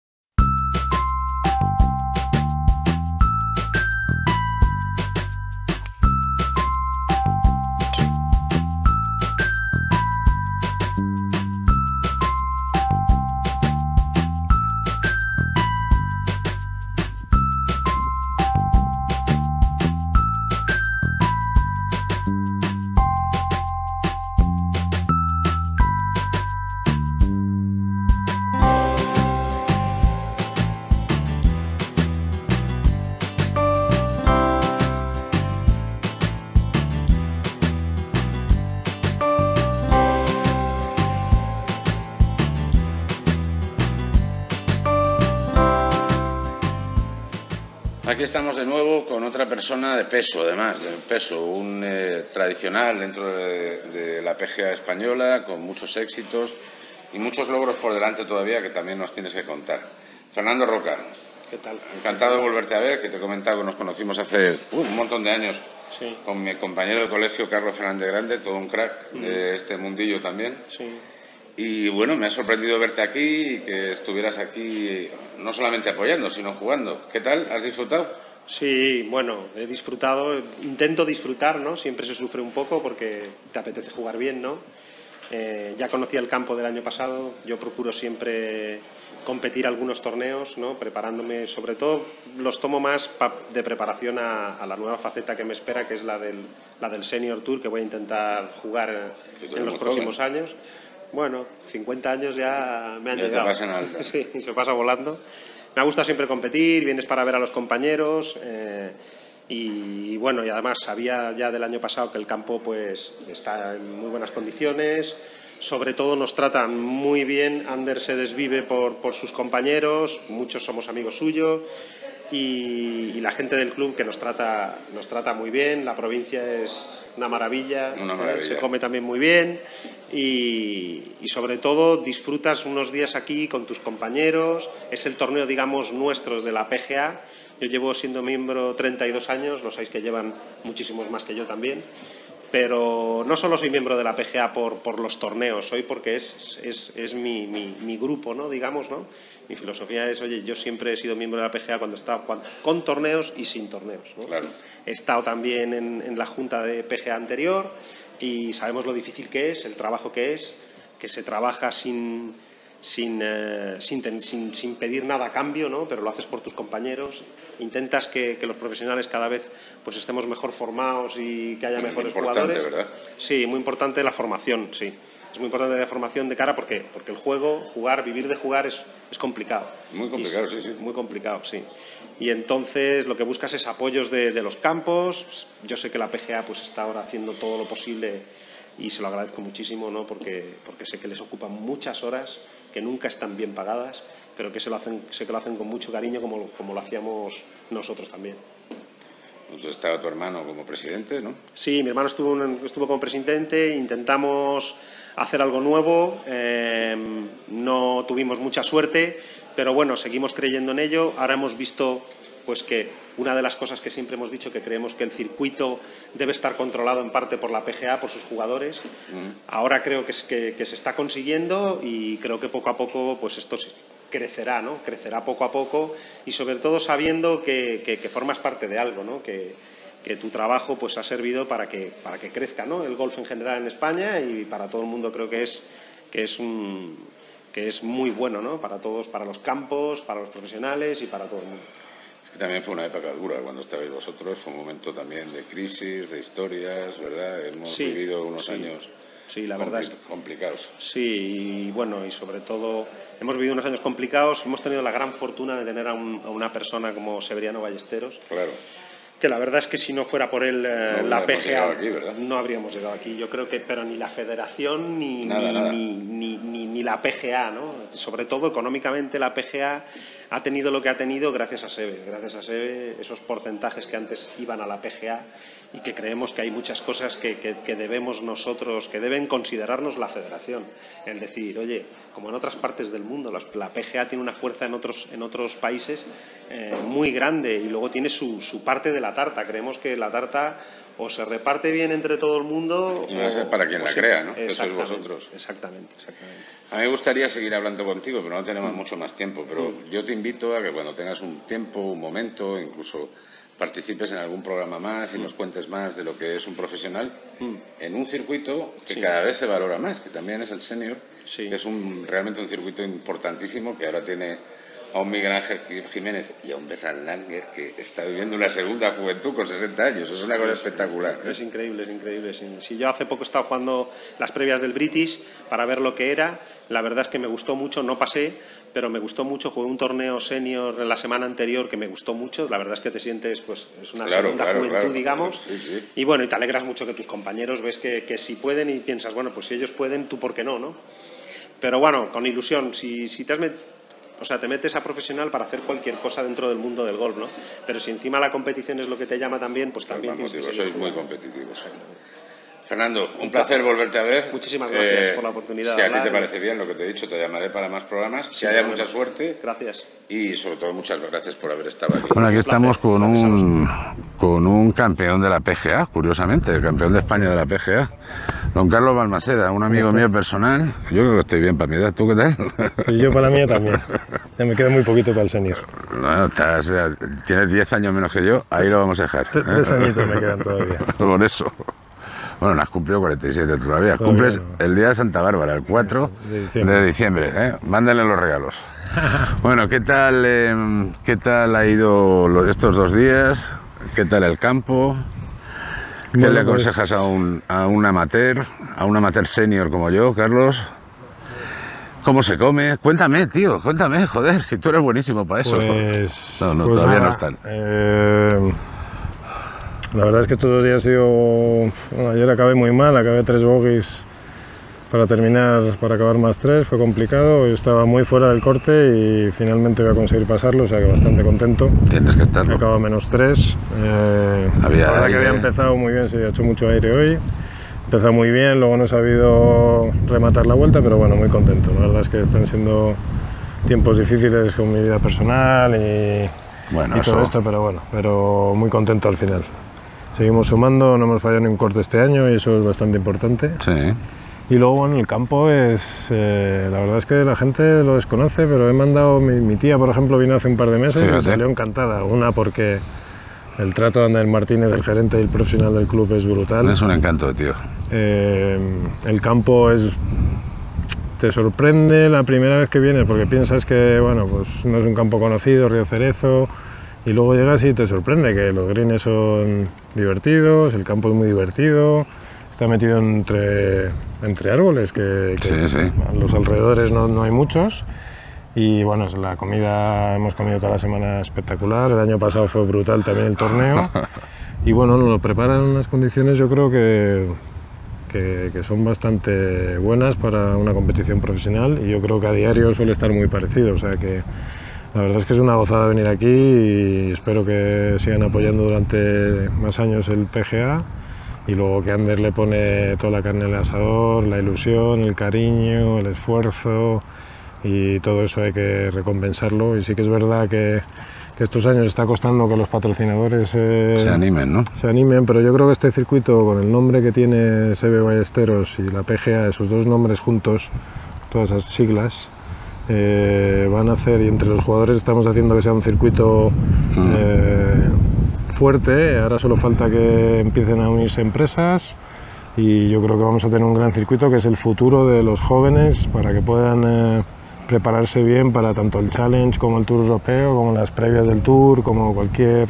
Persona de peso, además, de peso, un eh, tradicional dentro de, de la PGA española, con muchos éxitos y muchos logros por delante todavía que también nos tienes que contar. Fernando Roca, ¿Qué tal? encantado de volverte a ver, que te he comentado que nos conocimos hace uh, un montón de años Sí. con mi compañero de colegio Carlos Fernández Grande, todo un crack de este mundillo también. Sí. Y bueno, me ha sorprendido verte aquí y que estuvieras aquí no solamente apoyando, sino jugando. ¿Qué tal? ¿Has disfrutado? Sí, bueno, he disfrutado, intento disfrutar, ¿no? Siempre se sufre un poco porque te apetece jugar bien, ¿no? Eh, ya conocía el campo del año pasado, yo procuro siempre competir algunos torneos, ¿no? Preparándome, sobre todo los tomo más de preparación a, a la nueva faceta que me espera, que es la del, la del Senior Tour, que voy a intentar jugar en los próximos años. Bueno, 50 años ya me han Ya te llegado. pasan altas. Sí, se pasa volando. Me gusta siempre competir, vienes para ver a los compañeros eh, y bueno, y además sabía ya del año pasado que el campo pues está en muy buenas condiciones, sobre todo nos tratan muy bien, Ander se desvive por, por sus compañeros, muchos somos amigos suyos y, y la gente del club que nos trata, nos trata muy bien, la provincia es una maravilla, Una eh, maravilla. se come también muy bien y, y sobre todo disfrutas unos días aquí con tus compañeros, es el torneo digamos nuestros de la PGA, yo llevo siendo miembro 32 años, lo sabéis que llevan muchísimos más que yo también, pero no solo soy miembro de la PGA por, por los torneos, soy porque es, es, es mi, mi, mi grupo, ¿no? digamos, ¿no? Mi filosofía es, oye, yo siempre he sido miembro de la PGA cuando estaba cuan- con torneos y sin torneos. ¿no? Claro. He estado también en, en la junta de PGA anterior y sabemos lo difícil que es, el trabajo que es, que se trabaja sin, sin, eh, sin, sin- sin pedir nada a cambio, ¿no? pero lo haces por tus compañeros. Intentas que, que los profesionales cada vez pues, estemos mejor formados y que haya Muy mejores jugadores. ¿verdad? Sí, muy importante la formación, sí. Es muy importante la formación de cara porque, porque el juego, jugar, vivir de jugar es, es complicado. Muy complicado, Y- sí, sí. Muy complicado, sí. Y entonces lo que buscas es apoyos de, de los campos. Yo sé que la PGA pues, está ahora haciendo todo lo posible y se lo agradezco muchísimo, ¿no? porque, porque sé que les ocupan muchas horas, que nunca están bien pagadas, pero que se lo hacen, sé que lo hacen con mucho cariño como, como lo hacíamos nosotros también. Pues estaba tu hermano como presidente, ¿no? Sí, mi hermano estuvo, estuvo como presidente, intentamos hacer algo nuevo, eh, no tuvimos mucha suerte, pero bueno, seguimos creyendo en ello. Ahora hemos visto pues que una de las cosas que siempre hemos dicho que creemos que el circuito debe estar controlado en parte por la PGA, por sus jugadores. Ahora creo que, es, que, se está consiguiendo y creo que poco a poco pues esto crecerá, ¿no? Crecerá poco a poco y sobre todo sabiendo que, formas parte de algo, ¿no? Que, tu trabajo pues ha servido para que, para que crezca ¿no? el golf en general en España y para todo el mundo creo que es, que es un, que es muy bueno ¿no? para todos, para los campos, para los profesionales y para todo el mundo. Es que también fue una época dura cuando estabais vosotros, fue un momento también de crisis, de historias, ¿verdad? Hemos vivido unos años sí, la verdad es complicados. Sí, y bueno, y sobre todo hemos vivido unos años complicados, hemos tenido la gran fortuna de tener a, a una persona como Severiano Ballesteros. Claro que la verdad es que si no fuera por él eh, la PGA no habríamos llegado aquí. Yo creo que, pero ni la federación ni, ni, ni, ni, la PGA, ¿no? Sobre todo económicamente la PGA ha tenido lo que ha tenido gracias a SEBE, gracias a SEBE, esos porcentajes que antes iban a la PGA y que creemos que hay muchas cosas que, que, debemos nosotros, que deben considerarnos la federación. El decir, oye, como en otras partes del mundo, la PGA tiene una fuerza en otros, en otros países eh, muy grande y luego tiene su, su parte de la tarta. Creemos que la tarta o se reparte bien entre todo el mundo. Y no para quien la crea, ¿no? Que sois vosotros. Exactamente, exactamente. A mí me gustaría seguir hablando contigo, pero no tenemos mucho más tiempo. Pero yo te invito a que cuando tengas un tiempo, un momento, incluso participes en algún programa más y nos cuentes más de lo que es un profesional mm. en un circuito que cada vez se valora más, que también es el senior, que es un, realmente un circuito importantísimo que ahora tiene a un Miguel Ángel Jiménez y a un Besán Langer que está viviendo una segunda juventud con 60 años. Es una cosa espectacular. Es increíble, es increíble. Si yo hace poco he estado jugando las previas del British para ver lo que era, la verdad es que me gustó mucho, no pasé, pero me gustó mucho. Jugué un torneo senior la semana anterior que me gustó mucho. La verdad es que te sientes, pues, es una segunda juventud, digamos. Y bueno, y te alegras mucho que tus compañeros ves que, que si pueden y piensas, bueno, pues si ellos pueden, tú por qué no, ¿no? Pero bueno, con ilusión, si, si te has metido o sea, te metes a profesional para hacer cualquier cosa dentro del mundo del golf, ¿no? Pero si encima la competición es lo que te llama también, pues también tienes que sois muy competitivos. Fernando, un placer volverte a ver. Muchísimas gracias eh, por la oportunidad. Si a ti te parece bien lo que te he dicho, te llamaré para más programas. Si haya mucha suerte. Gracias. Y sobre todo muchas gracias por haber estado aquí. Bueno, aquí estamos con un, con un campeón de la PGA, curiosamente, el campeón de España de la PGA. Don Carlos Balmaseda, un amigo mío personal. Yo creo que estoy bien para mi edad. ¿Tú qué tal? Pues yo para mí también. Ya me queda muy poquito para el senior. No, estás, tienes 10 años menos que yo, ahí lo vamos a dejar. Tres, añitos me quedan todavía. Por eso. Bueno, no has cumplido 47 todavía. Cumples el día de Santa Bárbara, el 4 de diciembre. ¿eh? Mándenle los regalos. bueno, ¿qué tal, em, ¿qué tal ha ido estos dos días? ¿Qué tal el campo? ¿Qué le pues aconsejas a, un, a un amateur, a un amateur senior como yo, Carlos? ¿Cómo se come? Cuéntame, tío, cuéntame, joder, si tú eres buenísimo para eso. Pues, no, no, pues todavía no están. Eh, la verdad es que estos días ha sido... Bueno, ayer acabé muy mal, acabé tres bogies para terminar, para acabar más tres, fue complicado, yo estaba muy fuera del corte y finalmente voy a conseguir pasarlo, o sea que bastante contento. Tienes que estar. Acaba menos tres. Eh, había la verdad que había empezado muy bien, se ha hecho mucho aire hoy. Empezado muy bien, luego no he sabido rematar la vuelta, pero bueno, muy contento. La verdad es que están siendo tiempos difíciles con mi vida personal y, y todo esto, pero bueno, pero muy contento al final. Seguimos sumando, no hemos fallado ni un corte este año y eso es bastante importante. Sí. Y luego, bueno, el campo es. Eh, la verdad es que la gente lo desconoce, pero he mandado. Mi, tía, por ejemplo, vino hace un par de meses y salió encantada. Una porque el trato de Andel Martínez, el gerente y el profesional del club, es brutal. Es un encanto, tío. Eh, el campo es. Te sorprende la primera vez que vienes porque piensas que, bueno, pues no es un campo conocido, Río Cerezo y luego llegas y te sorprende que los greens son divertidos, el campo es muy divertido, está metido entre, entre árboles, que, a los alrededores no, no, hay muchos. Y bueno, la comida hemos comido toda la semana espectacular, el año pasado fue brutal también el torneo. y bueno, nos lo preparan en unas condiciones yo creo que, que, que, son bastante buenas para una competición profesional. Y yo creo que a diario suele estar muy parecido, o sea que la verdad es que es una gozada venir aquí y espero que sigan apoyando durante más años el PGA y luego que Ander le pone toda la carne al asador, la ilusión, el cariño, el esfuerzo y todo eso hay que recompensarlo y sí que es verdad que, estos años está costando que los patrocinadores eh, se animen, ¿no? Se animen, pero yo creo que este circuito, con el nombre que tiene SB Ballesteros y la PGA, esos dos nombres juntos, todas esas siglas, eh, van a hacer, y entre los jugadores estamos haciendo que sea un circuito Mm. eh, fuerte, ahora solo falta que empiecen a unirse empresas y yo creo que vamos a tener un gran circuito que es el futuro de los jóvenes para que puedan eh, prepararse bien para tanto el Challenge como el Tour Europeo, como las previas del Tour, como cualquier...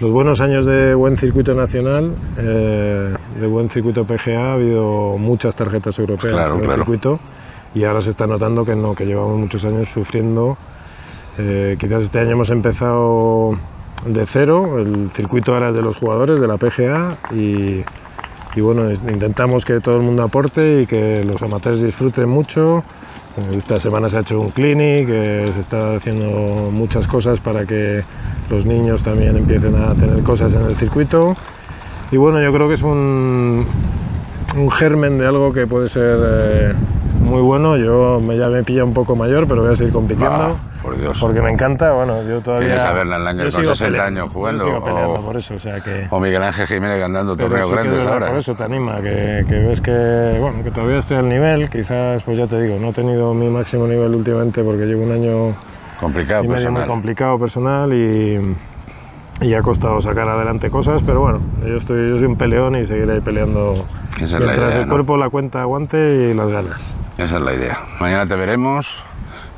Los buenos años de buen circuito nacional, eh, de buen circuito PGA, ha habido muchas tarjetas europeas Claro, en el claro. circuito y ahora se está notando que no, que llevamos muchos años sufriendo. Eh, quizás este año hemos empezado de cero, el circuito ahora es de los jugadores, de la PGA y, y bueno, intentamos que todo el mundo aporte y que los amateurs disfruten mucho. Esta semana se ha hecho un clinic, se está haciendo muchas cosas para que los niños también empiecen a tener cosas en el circuito. Y bueno, yo creo que es un, un germen de algo que puede ser eh, muy bueno. Yo me, ya me pilla un poco mayor, pero voy a seguir compitiendo. Por Dios. Porque me encanta, bueno, yo todavía... Tienes a Bernard Langer con sigo 60 peleando, años jugando, Yo sigo peleando o- por eso, o sea que... O Miguel Ángel Jiménez andando torneos que grandes ahora. Por eso te anima, que, que ves que, bueno, que todavía estoy al nivel, quizás, pues ya te digo, no he tenido mi máximo nivel últimamente porque llevo un año Complicado y medio muy complicado personal y, y ha costado sacar adelante cosas, pero bueno, yo, estoy, yo soy un peleón y seguiré peleando Esa mientras idea, el ¿no? cuerpo, la cuenta aguante y las ganas. Esa es la idea. Mañana te veremos.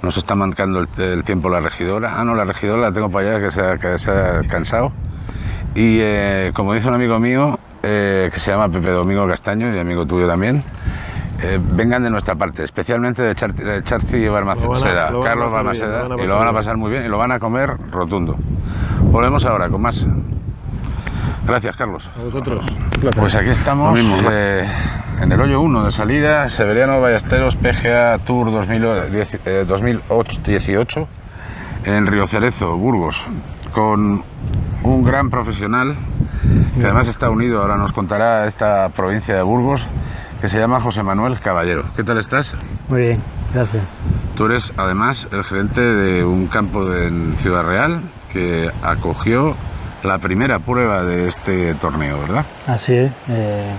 Nos está marcando el, el tiempo la regidora. Ah, no, la regidora la tengo para allá que se ha, que se ha cansado. Y eh, como dice un amigo mío, eh, que se llama Pepe Domingo Castaño y amigo tuyo también, eh, vengan de nuestra parte, especialmente de, Char de Charci Lo van a- Balmaceda, lo van a Carlos pasar bien, Balmaceda, lo van a y lo van a pasar muy bien y lo van a comer rotundo. Volvemos ahora con más. Gracias, Carlos. A vosotros. Pues aquí estamos eh, en el hoyo 1 de salida, Severiano Ballesteros PGA Tour 2010 eh, 2018 en Río Cerezo, Burgos, con un gran profesional que además está unido, ahora nos contará esta provincia de Burgos, que se llama José Manuel Caballero. ¿Qué tal estás? Muy bien, gracias. Tú eres además el gerente de un campo en Ciudad Real que acogió la primera prueba de este torneo, ¿verdad? Así es. eh,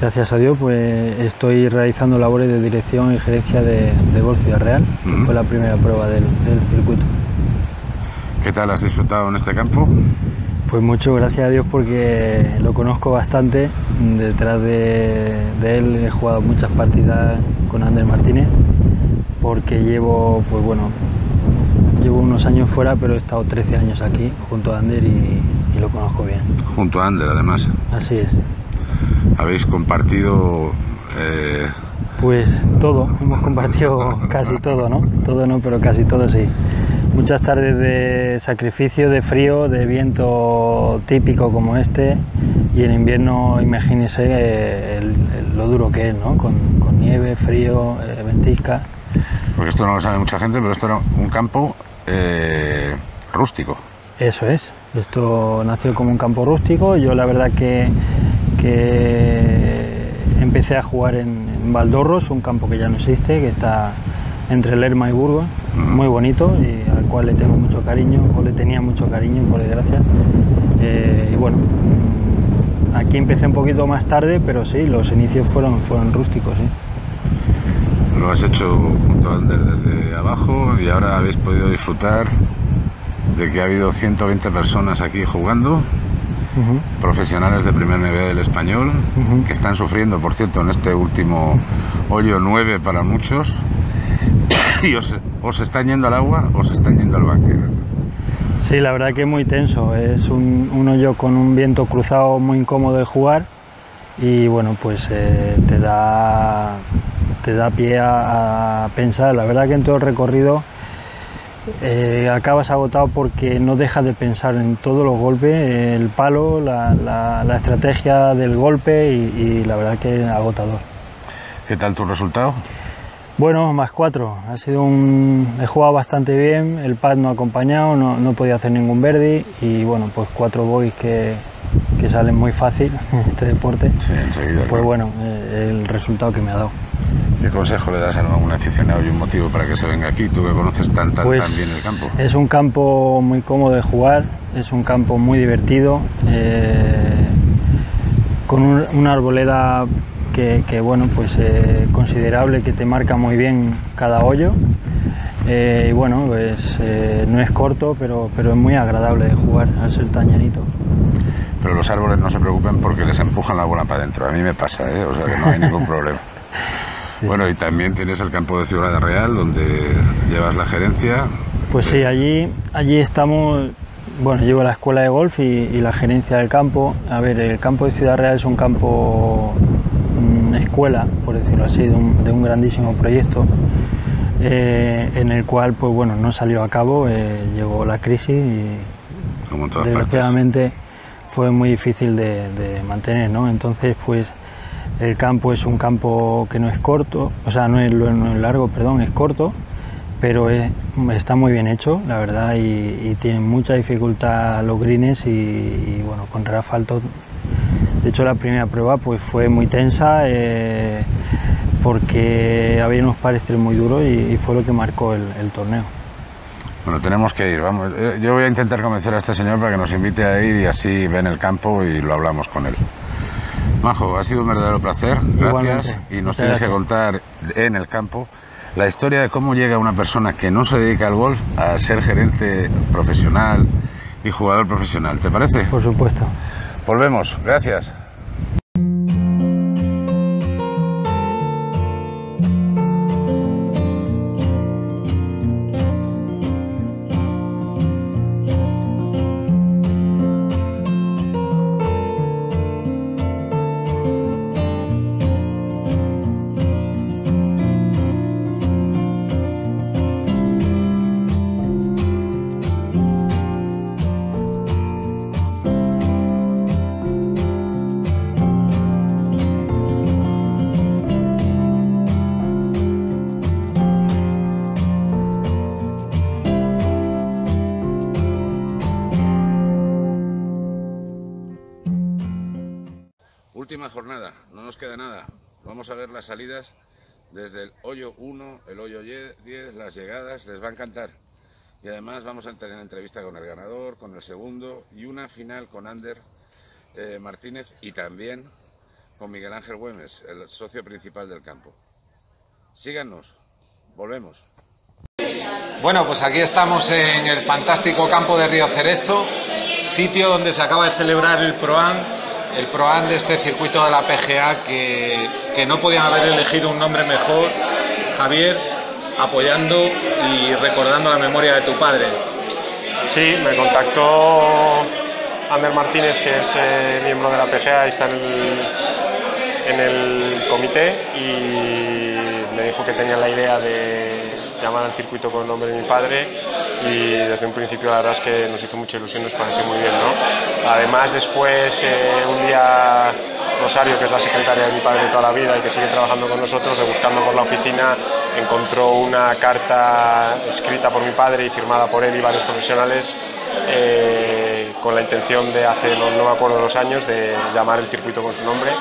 gracias a Dios, pues estoy realizando labores de dirección y gerencia de, de Golf Ciudad Real, que fue la primera prueba del, del circuito. ¿Qué tal has disfrutado en este campo? Pues mucho, gracias a Dios, porque lo conozco bastante. Detrás de, de él he jugado muchas partidas con Ander Martínez, porque llevo, pues bueno, llevo unos años fuera, pero he estado 13 años aquí junto a Ander y, y lo conozco bien. Junto a Ander, además. Así es. Habéis compartido eh, Pues todo, hemos compartido casi todo, ¿no? Todo no, pero casi todo sí. Muchas tardes de sacrificio, de frío, de viento típico como este y en invierno imagínese eh, el- el- lo duro que es, ¿no? Con, con nieve, frío, eh, ventisca. Porque esto no lo sabe mucha gente, pero esto era un campo eh, rústico. Eso es. Esto nació como un campo rústico. Yo la verdad que, que empecé a jugar en, en Valdorros, un campo que ya no existe, que está entre Lerma y Burgos, muy bonito y al cual le tengo mucho cariño, o le tenía mucho cariño, por desgracia. Eh, y bueno, mm, aquí empecé un poquito más tarde, pero sí, los inicios fueron, fueron rústicos, sí. Lo has hecho junto a Ander desde abajo y ahora habéis podido disfrutar de que ha habido 120 personas aquí jugando, Ujú. profesionales de primer nivel español, Ujú. que están sufriendo, por cierto, en este último hoyo 9 para muchos. Y os, os están yendo al agua, os están yendo al banquero. Sí, la verdad que es muy tenso. Es un, un hoyo con un viento cruzado muy incómodo de jugar y bueno, pues eh, te da te da pie a, a pensar. La verdad que en todo el recorrido eh, acabas agotado porque no dejas de pensar en todos los golpes, el palo, la, la- la estrategia del golpe y, y la verdad que es agotador. ¿Qué tal tu resultado? Bueno, más cuatro. Ha sido un. He jugado bastante bien, el pad no ha acompañado, no, no podía hacer ningún birdie y bueno, pues cuatro boys que, que salen muy fácil en este deporte. Sí, enseguida. Pues bueno, eh, el resultado que me ha dado. ¿Qué consejo le das a un aficionado y un motivo para que se venga aquí? Tú que conoces tan, tan, Pues, tan bien el campo. Es un campo muy cómodo de jugar, es un campo muy divertido, eh, con un- una arboleda que, que, bueno, pues eh, considerable, que te marca muy bien cada hoyo. Eh, y bueno, pues no es corto, pero, pero es muy agradable de jugar al ser tan llanito. Pero los árboles no se preocupen porque les empujan la bola para adentro. A mí me pasa, ¿eh? o sea que no hay ningún problema. Bueno, y también tienes el campo de Ciudad Real donde llevas la gerencia. Pues sí, allí, allí estamos, bueno, llevo la escuela de golf y, y la gerencia del campo. A ver, el campo de Ciudad Real es un campo, mm, escuela, por decirlo así, de un, de un grandísimo proyecto, eh, en el cual, pues bueno, no salió a cabo, eh, llegó la crisis y partes. desgraciadamente fue muy difícil de, de mantener, ¿no? Entonces, pues el campo es un campo que no es corto, o sea, no es, largo, perdón, es corto, pero es- está muy bien hecho, la verdad, y, y tiene mucha dificultad los greens y, y, bueno, con asfalto. De hecho, la primera prueba pues fue muy tensa eh, porque había unos pares muy duros y, y fue lo que marcó el- el torneo. Bueno, tenemos que ir, vamos. Eh, Yo voy a intentar convencer a este señor para que nos invite a ir y así ven el campo y lo hablamos con él. Majo, ha sido un verdadero placer, gracias. Igualmente. Y nos tienes que contar en el campo la historia de cómo llega una persona que no se dedica al golf a ser gerente profesional y jugador profesional. ¿Te parece? Por supuesto. Volvemos, gracias. El hoyo 10, las llegadas, les va a encantar. Y además vamos a tener entrevista con el ganador, con el segundo y una final con Ander eh, Martínez y también con Miguel Ángel Güemes, el socio principal del campo. Síganos, volvemos. Bueno, pues aquí estamos en el fantástico campo de Río Cerezo, sitio donde se acaba de celebrar el ProAm, el ProAm de este circuito de la PGA que, que no podían haber elegido un nombre mejor, Javier, apoyando y recordando la memoria de tu padre. Sí, me contactó Ander Martínez, que es eh, miembro de la PGA y está en el, comité, y me dijo que tenía la idea de llamar al circuito con el nombre de mi padre y desde un principio la verdad es que nos hizo mucha ilusión, nos pareció muy bien. ¿no? Además después, eh, un día Rosario, que es la secretaria de mi padre de toda la vida y que sigue trabajando con nosotros, rebuscando por la oficina, encontró una carta escrita por mi padre y firmada por él y varios profesionales eh, con la intención de hace, no, no me acuerdo los años, de llamar el circuito con su nombre.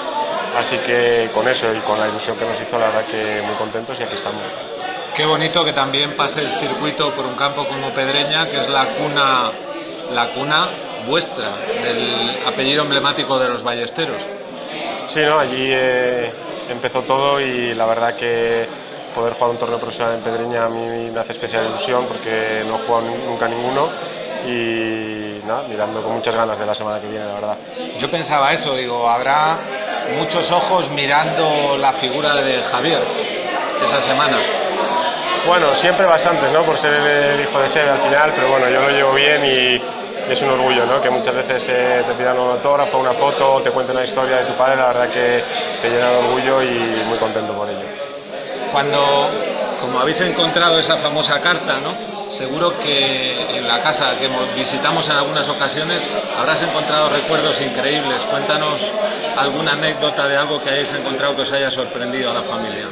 Así que con eso y con la ilusión que nos hizo, la verdad que muy contentos y aquí estamos. Qué bonito que también pase el circuito por un campo como Pedreña, que es la cuna, la cuna vuestra, del apellido emblemático de los ballesteros. Sí, ¿no? allí eh, empezó todo y la verdad que poder jugar un torneo profesional en Pedreña a mí me hace especial ilusión porque no he jugado nunca ninguno y nada, mirando con muchas ganas de la semana que viene, la verdad. Yo pensaba eso, digo, habrá muchos ojos mirando la figura de Javier esa semana. Bueno, siempre bastantes, ¿no? Por ser el hijo de Sebe al final, pero bueno, yo lo llevo bien y es un orgullo, ¿no? Que muchas veces eh, te pidan un autógrafo, una foto, te cuenten la historia de tu padre, la verdad que te llena de orgullo y muy contento por ello. Cuando, como habéis encontrado esa famosa carta, ¿no? Seguro que en la casa que visitamos en algunas ocasiones habrás encontrado recuerdos increíbles. Cuéntanos alguna anécdota de algo que hayáis encontrado que os haya sorprendido a la familia.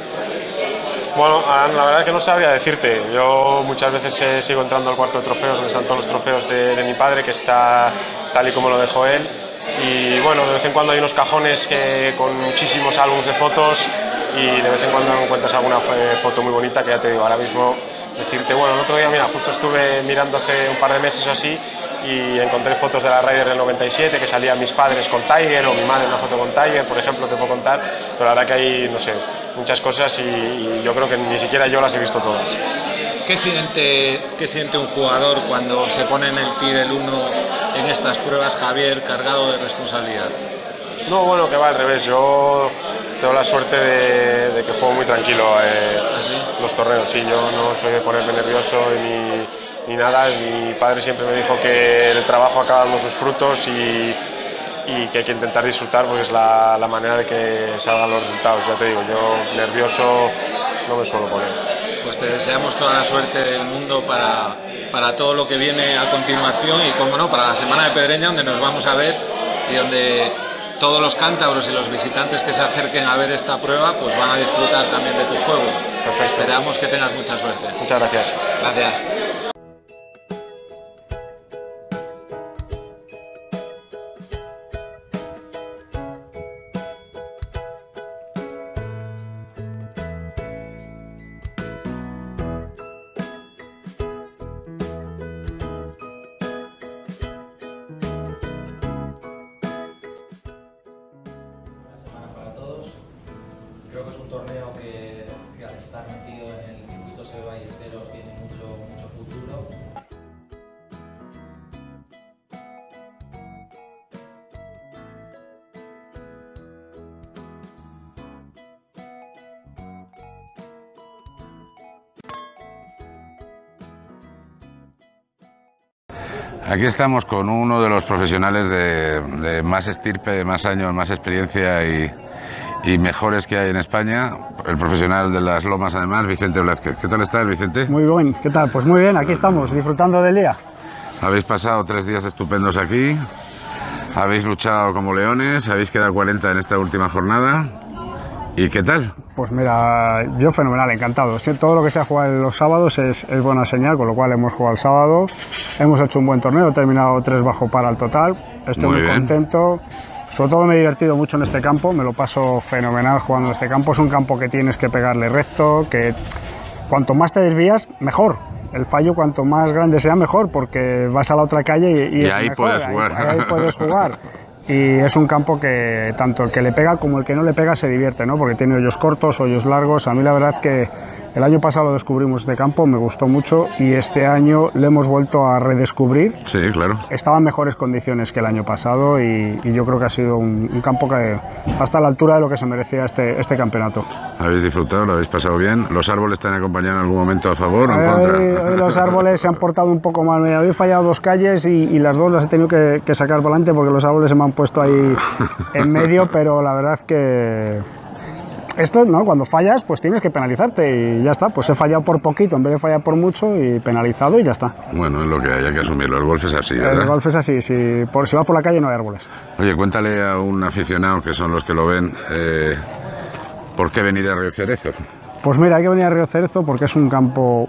Bueno, Adán, la verdad es que no sabría decirte. Yo muchas veces eh, sigo entrando al cuarto de trofeos, donde están todos los trofeos de, de mi padre, que está tal y como lo dejó él. Y bueno, de vez en cuando hay unos cajones que, con muchísimos álbumes de fotos y de vez en cuando encuentras alguna foto muy bonita que ya te digo, ahora mismo decirte, bueno, el otro día, mira, justo estuve mirando hace un par de meses así y encontré fotos de la Ryder del 97 que salían mis padres con Tiger o mi madre una foto con Tiger, por ejemplo, te puedo contar, pero la verdad que hay, no sé, muchas cosas y, yo creo que ni siquiera yo las he visto todas. ¿Qué siente, ¿Qué siente un jugador cuando se pone en el tir el 1 en estas pruebas, Javier, cargado de responsabilidad? No, bueno, que va al revés. Yo tengo la suerte de, que juego muy tranquilo eh, ¿Ah, los torneos. Sí, yo no soy de ponerme nervioso ni ni nada. Mi padre siempre me dijo que el trabajo acaba dando sus frutos y, que hay que intentar disfrutar porque es la, manera de que salgan los resultados. Ya te digo, yo nervioso no me suelo poner. Pues te deseamos toda la suerte del mundo para, para todo lo que viene a continuación y, como no, para la Semana de Pedreña, donde nos vamos a ver y donde todos los cántabros y los visitantes que se acerquen a ver esta prueba pues van a disfrutar también de tu juego. Esperamos que tengas mucha suerte. Muchas gracias. Gracias. Aquí estamos con uno de los profesionales de, más estirpe, más años, más experiencia y, mejores que hay en España, el profesional de las lomas además, Vicente Blázquez. ¿Qué tal estás, Vicente? Muy bien, ¿qué tal? Pues muy bien, aquí estamos, disfrutando del día. Habéis pasado tres días estupendos aquí, habéis luchado como leones, habéis quedado 40 en esta última jornada. ¿Y qué tal? Pues mira, yo fenomenal, encantado. Todo lo que se ha jugado los sábados es, buena señal, con lo cual hemos jugado el sábado, hemos hecho un buen torneo, he terminado tres bajo para el total, estoy muy, contento. Sobre todo me he divertido mucho en este campo, me lo paso fenomenal jugando en este campo. Es un campo que tienes que pegarle recto, que cuanto más te desvías, mejor. El fallo cuanto más grande sea, mejor, porque vas a la otra calle y, ahí puedes jugar. ahí puedes jugar. Y es un campo que tanto el que le pega como el que no le pega se divierte, ¿no? porque tiene hoyos cortos, hoyos largos. A mí la verdad que el año pasado lo descubrimos este campo, me gustó mucho y este año lo hemos vuelto a redescubrir. Sí, claro. Estaba en mejores condiciones que el año pasado y, yo creo que ha sido un, campo que hasta la altura de lo que se merecía este, este campeonato. ¿Habéis disfrutado? ¿Lo habéis pasado bien? ¿Los árboles te han acompañado en algún momento a favor o en contra? los árboles se han portado un poco mal. Me habéis fallado dos calles y, las dos las he tenido que, que sacar para adelante porque los árboles se me han puesto ahí en medio, pero la verdad que esto, ¿no? Cuando fallas, pues tienes que penalizarte y ya está. Pues he fallado por poquito en vez de fallar por mucho y penalizado y ya está. Bueno, es lo que hay, hay que asumirlo. El golf es así, ¿verdad? El golf es así. Si, por, si vas por la calle no hay árboles. Oye, cuéntale a un aficionado, que son los que lo ven, eh, ¿por qué venir a Río Cerezo? Pues mira, hay que venir a Río Cerezo porque es un campo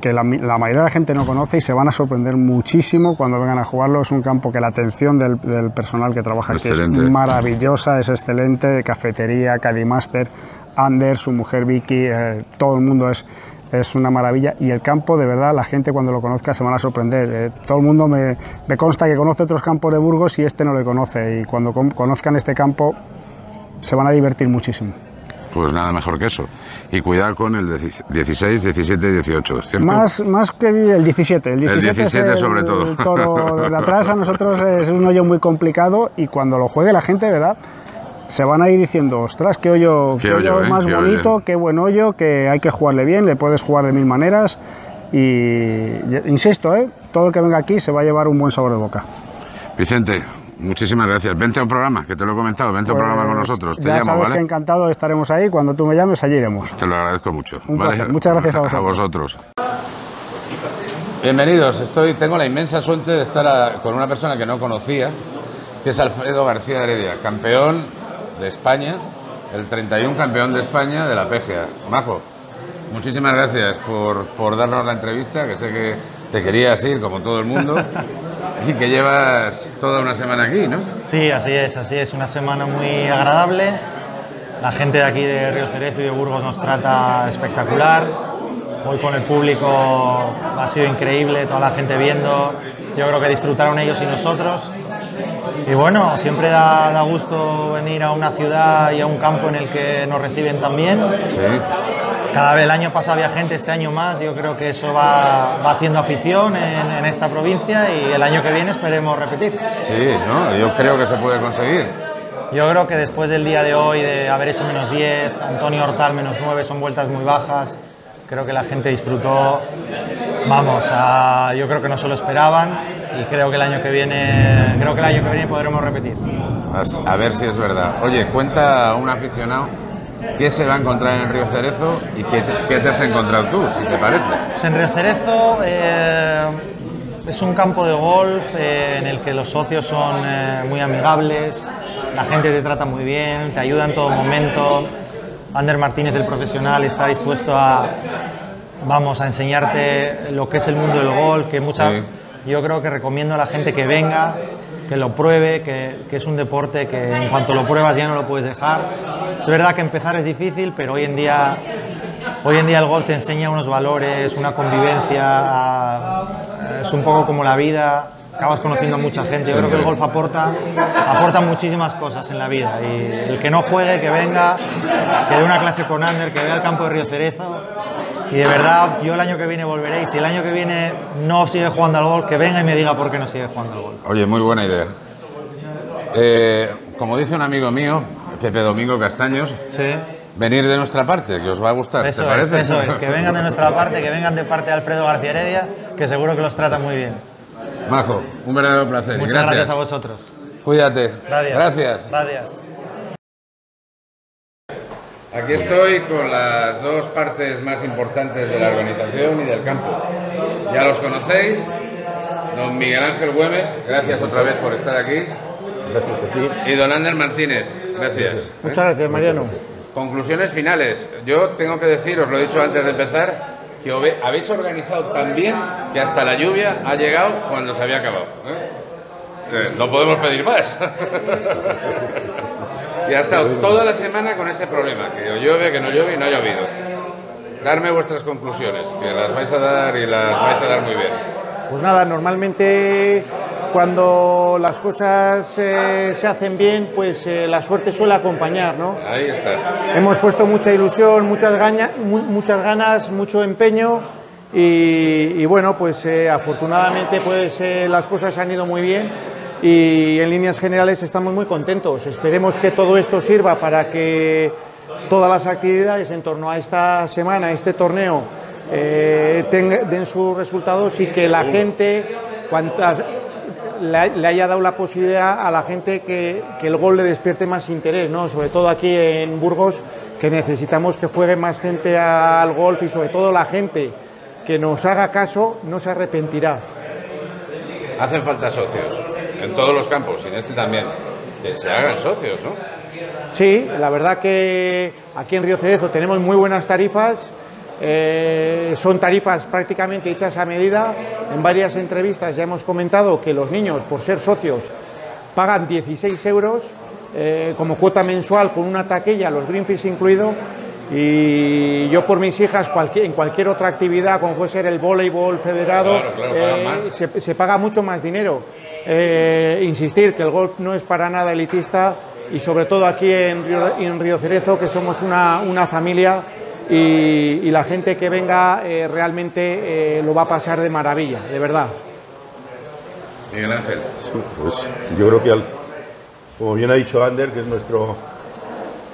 que la, mayoría de la gente no conoce y se van a sorprender muchísimo cuando vengan a jugarlo. Es un campo que la atención del, personal que trabaja aquí es maravillosa, es excelente, cafetería, Cadimaster, Ander, su mujer Vicky, eh, todo el mundo es, es una maravilla y el campo, de verdad, la gente cuando lo conozca se van a sorprender. Eh, todo el mundo me, me, consta que conoce otros campos de Burgos y este no le conoce y cuando conozcan este campo se van a divertir muchísimo. Pues nada mejor que eso. Y cuidar con el 16, 17 y 18, ¿cierto? Más, más que el 17. El 17, sobre todo. El toro de atrás a nosotros es un hoyo muy complicado y cuando lo juegue la gente, ¿verdad? Se van a ir diciendo, ostras, qué hoyo, qué, hoyo, ¿eh? más bonito, qué buen hoyo, que hay que jugarle bien, le puedes jugar de mil maneras. Y insisto, ¿eh? todo el que venga aquí se va a llevar un buen sabor de boca. Vicente, Muchísimas gracias. Vente a un programa, que te lo he comentado. Vente a un programa con pues nosotros. Te ya llamo, sabes que encantado estaremos ahí. Cuando tú me llames, allí iremos. Te lo agradezco mucho. Muchas gracias a vosotros. A vosotros. Bienvenidos. Estoy, tengo la inmensa suerte de estar con una persona que no conocía, que es Alfredo García Heredia, campeón de España, el 31 campeón de España de la PGA. Majo, muchísimas gracias por, por darnos la entrevista, que sé que te querías ir como todo el mundo. Y que llevas toda una semana aquí, ¿no? Sí, así es, así es. Una semana muy agradable. La gente de aquí de Río Cerezo y de Burgos nos trata espectacular. Hoy con el público ha sido increíble, toda la gente viendo. Yo creo que disfrutaron ellos y nosotros. Y bueno, siempre da, gusto venir a una ciudad y a un campo en el que nos reciben tan bien. Cada vez el año pasado había gente, este año más. Yo creo que eso va, va haciendo afición en, en, esta provincia y el año que viene esperemos repetir. Sí, ¿no? yo creo que se puede conseguir. Yo creo que después del día de hoy, de haber hecho menos 10, Antonio Hortal menos 9, son vueltas muy bajas. Creo que la gente disfrutó. Vamos, yo creo que no se lo esperaban y creo que el año que viene, creo que el año que viene podremos repetir. A ver si es verdad. Oye, cuenta un aficionado qué se va a encontrar en el Río Cerezo y qué te, has encontrado tú, si te parece. Pues en Río Cerezo eh, es un campo de golf eh, en el que los socios son eh, muy amigables, la gente te trata muy bien, te ayuda en todo momento. Ander Martínez, el profesional, está dispuesto a, vamos, a enseñarte lo que es el mundo del golf, que mucha, yo creo que recomiendo a la gente que venga, que lo pruebe, que, es un deporte que en cuanto lo pruebas ya no lo puedes dejar. Es verdad que empezar es difícil, pero hoy en día, hoy en día el golf te enseña unos valores, una convivencia, es un poco como la vida, acabas conociendo a mucha gente. Yo creo que el golf aporta, aporta muchísimas cosas en la vida y el que no juegue, que venga, que dé una clase con Ander, que vea el campo de Río Cerezo y de verdad, yo el año que viene volveré y si el año que viene no sigue jugando al golf, que venga y me diga por qué no sigue jugando al golf. Oye, muy buena idea. Eh, como dice un amigo mío, Pepe Domingo Castaños, venir de nuestra parte, que os va a gustar, eso ¿te parece? Es, eso es, que vengan de nuestra parte, que vengan de parte de Alfredo García Heredia, que seguro que los trata muy bien. Majo, un verdadero placer. Muchas gracias, a vosotros. Cuídate. Gracias. Gracias. Gracias. Aquí estoy con las dos partes más importantes de la organización y del campo. Ya los conocéis. Don Miguel Ángel Güemes, gracias otra vez por estar aquí. Gracias a ti. Y don Ander Martínez, gracias. Muchas gracias, Mariano. Conclusiones finales. Yo tengo que decir, os lo he dicho antes de empezar, que habéis organizado tan bien que hasta la lluvia ha llegado cuando se había acabado. ¿eh? Eh, no podemos pedir más. Y ha estado toda la semana con ese problema, que llueve, que no llueve y no ha llovido. Darme vuestras conclusiones, que las vais a dar y las vais a dar muy bien. Pues nada, normalmente cuando las cosas eh, se hacen bien, pues eh, la suerte suele acompañar, ¿no? Ahí está. Hemos puesto mucha ilusión, muchas, muchas ganas, mucho empeño y, bueno, pues eh, afortunadamente pues las cosas han ido muy bien y en líneas generales estamos muy contentos. Esperemos que todo esto sirva para que todas las actividades en torno a esta semana, este torneo, eh, den sus resultados y que la gente, cuantas, le, haya dado la posibilidad a la gente que, que, el gol le despierte más interés, ¿no? sobre todo aquí en Burgos, que necesitamos que juegue más gente al golf y sobre todo la gente que nos haga caso no se arrepentirá. Hacen falta socios en todos los campos y en este también, que se hagan socios, ¿no? Sí, la verdad que aquí en Río Cerezo tenemos muy buenas tarifas, eh, son tarifas prácticamente hechas a medida. En varias entrevistas ya hemos comentado que los niños, por ser socios, pagan 16 euros eh, como cuota mensual con una taquilla, los greenfish incluido. Y yo por mis hijas, en cualquier otra actividad, como puede ser el voleibol federado, eh, se paga mucho más dinero. Eh, insistir que el golf no es para nada elitista y sobre todo aquí en Río, Cerezo, que somos una, familia y, la gente que venga eh, realmente eh, lo va a pasar de maravilla, de verdad. Miguel Ángel. pues yo creo que, como bien ha dicho Ander, que es nuestro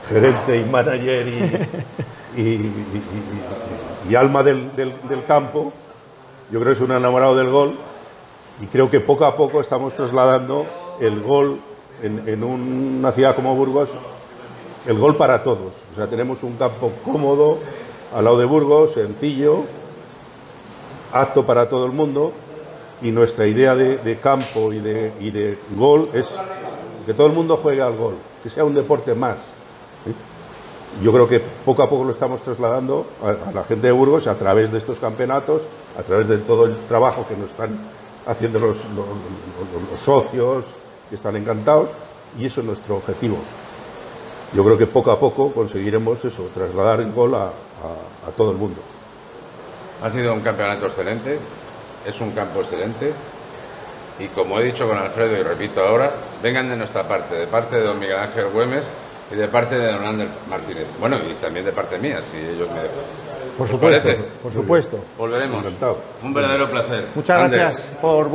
gerente y manager y, alma del, del campo, yo creo que es un enamorado del gol y creo que poco a poco estamos trasladando el gol en, una ciudad como Burgos, el gol para todos. O sea, tenemos un campo cómodo al lado de Burgos, sencillo, apto para todo el mundo y nuestra idea de, campo y de, y de, gol es que todo el mundo juegue al gol, que sea un deporte más. Yo creo que poco a poco lo estamos trasladando a la gente de Burgos a través de estos campeonatos, a través de todo el trabajo que nos están haciendo los, socios, que están encantados, y eso es nuestro objetivo. yo creo que poco a poco conseguiremos eso, trasladar el gol a, todo el mundo. Ha sido un campeonato excelente, es un campo excelente y como he dicho con Alfredo y repito ahora, vengan de nuestra parte, de parte de don Miguel Ángel Güemes y de parte de don Ander Martínez. Bueno, y también de parte mía, si ellos me dejan. Por supuesto, por supuesto. Volveremos. Un verdadero placer. Muchas gracias por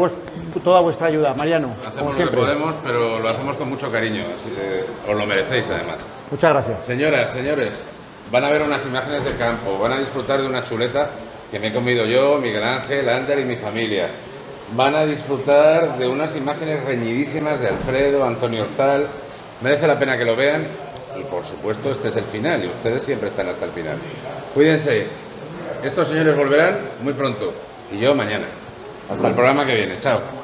toda vuestra ayuda, Mariano. Hacemos lo que podemos, pero lo hacemos con mucho cariño. os lo merecéis, además. Muchas gracias. Señoras, señores, van a ver unas imágenes de campo, van a disfrutar de una chuleta que me he comido yo, Miguel Ángel, Ander y mi familia. Van a disfrutar de unas imágenes reñidísimas de Alfredo, Antonio Hortal. Merece la pena que lo vean y por supuesto este es el final y ustedes siempre están hasta el final. Cuídense. Estos señores volverán muy pronto y yo mañana. Hasta el programa que viene. Chao.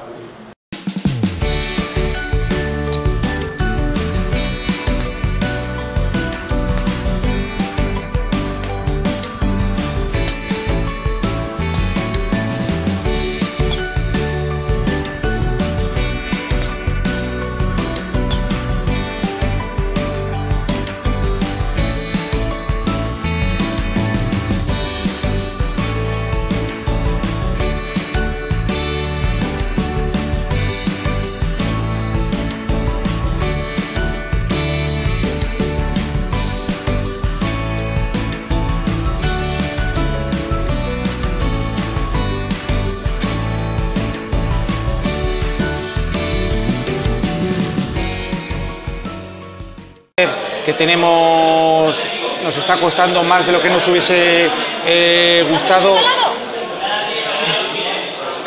Que tenemos nos está costando más de lo que nos hubiese eh, gustado.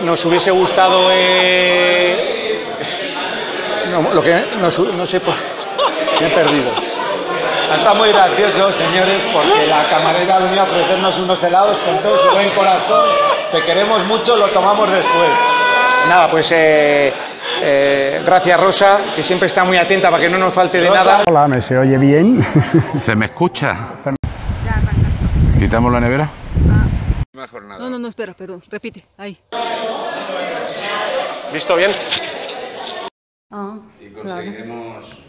Nos hubiese gustado eh, no, lo que no, sé me he perdido. Está muy gracioso señores porque la camarera ha venido a ofrecernos unos helados con todo su buen corazón. Te queremos mucho lo tomamos después. Nada pues eh, eh, gracias Rosa, que siempre está muy atenta para que no nos falte de nada. Hola, ¿me se oye bien? ¿Se me escucha? ¿Quitamos la nevera? Nada. No, no, no, espera, perdón, repite, ahí. ¿Visto bien? Ah, y conseguiremos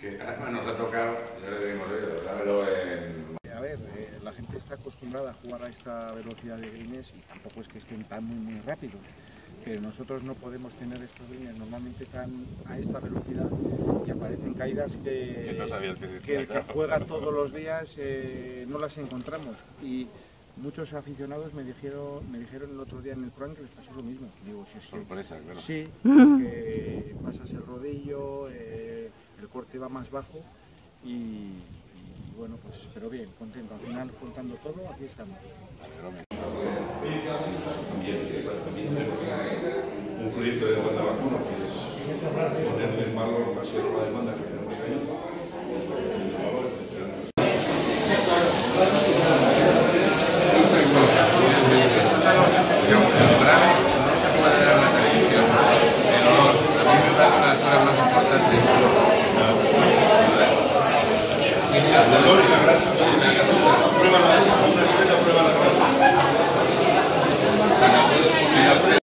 que además nos ha tocado, ya le dimos dámelo en... A ver, eh, la gente está acostumbrada a jugar a esta velocidad de greens y tampoco es que estén tan muy, muy rápidos que nosotros no podemos tener estos líneas normalmente tan a esta velocidad y aparecen caídas que, que, juega todos los días, eh, no las encontramos. Y muchos aficionados me dijeron, me dijeron el otro día en el Pro que les pasó lo mismo. Digo, sí, Sorpresa, claro. Sí, porque pasas el rodillo, eh, el corte va más bajo y, bueno, pues, pero bien, contento. Al final, contando todo, aquí estamos proyecto de demanda vacuna, que es ponerle en valor la sierva demanda que tenemos ahí.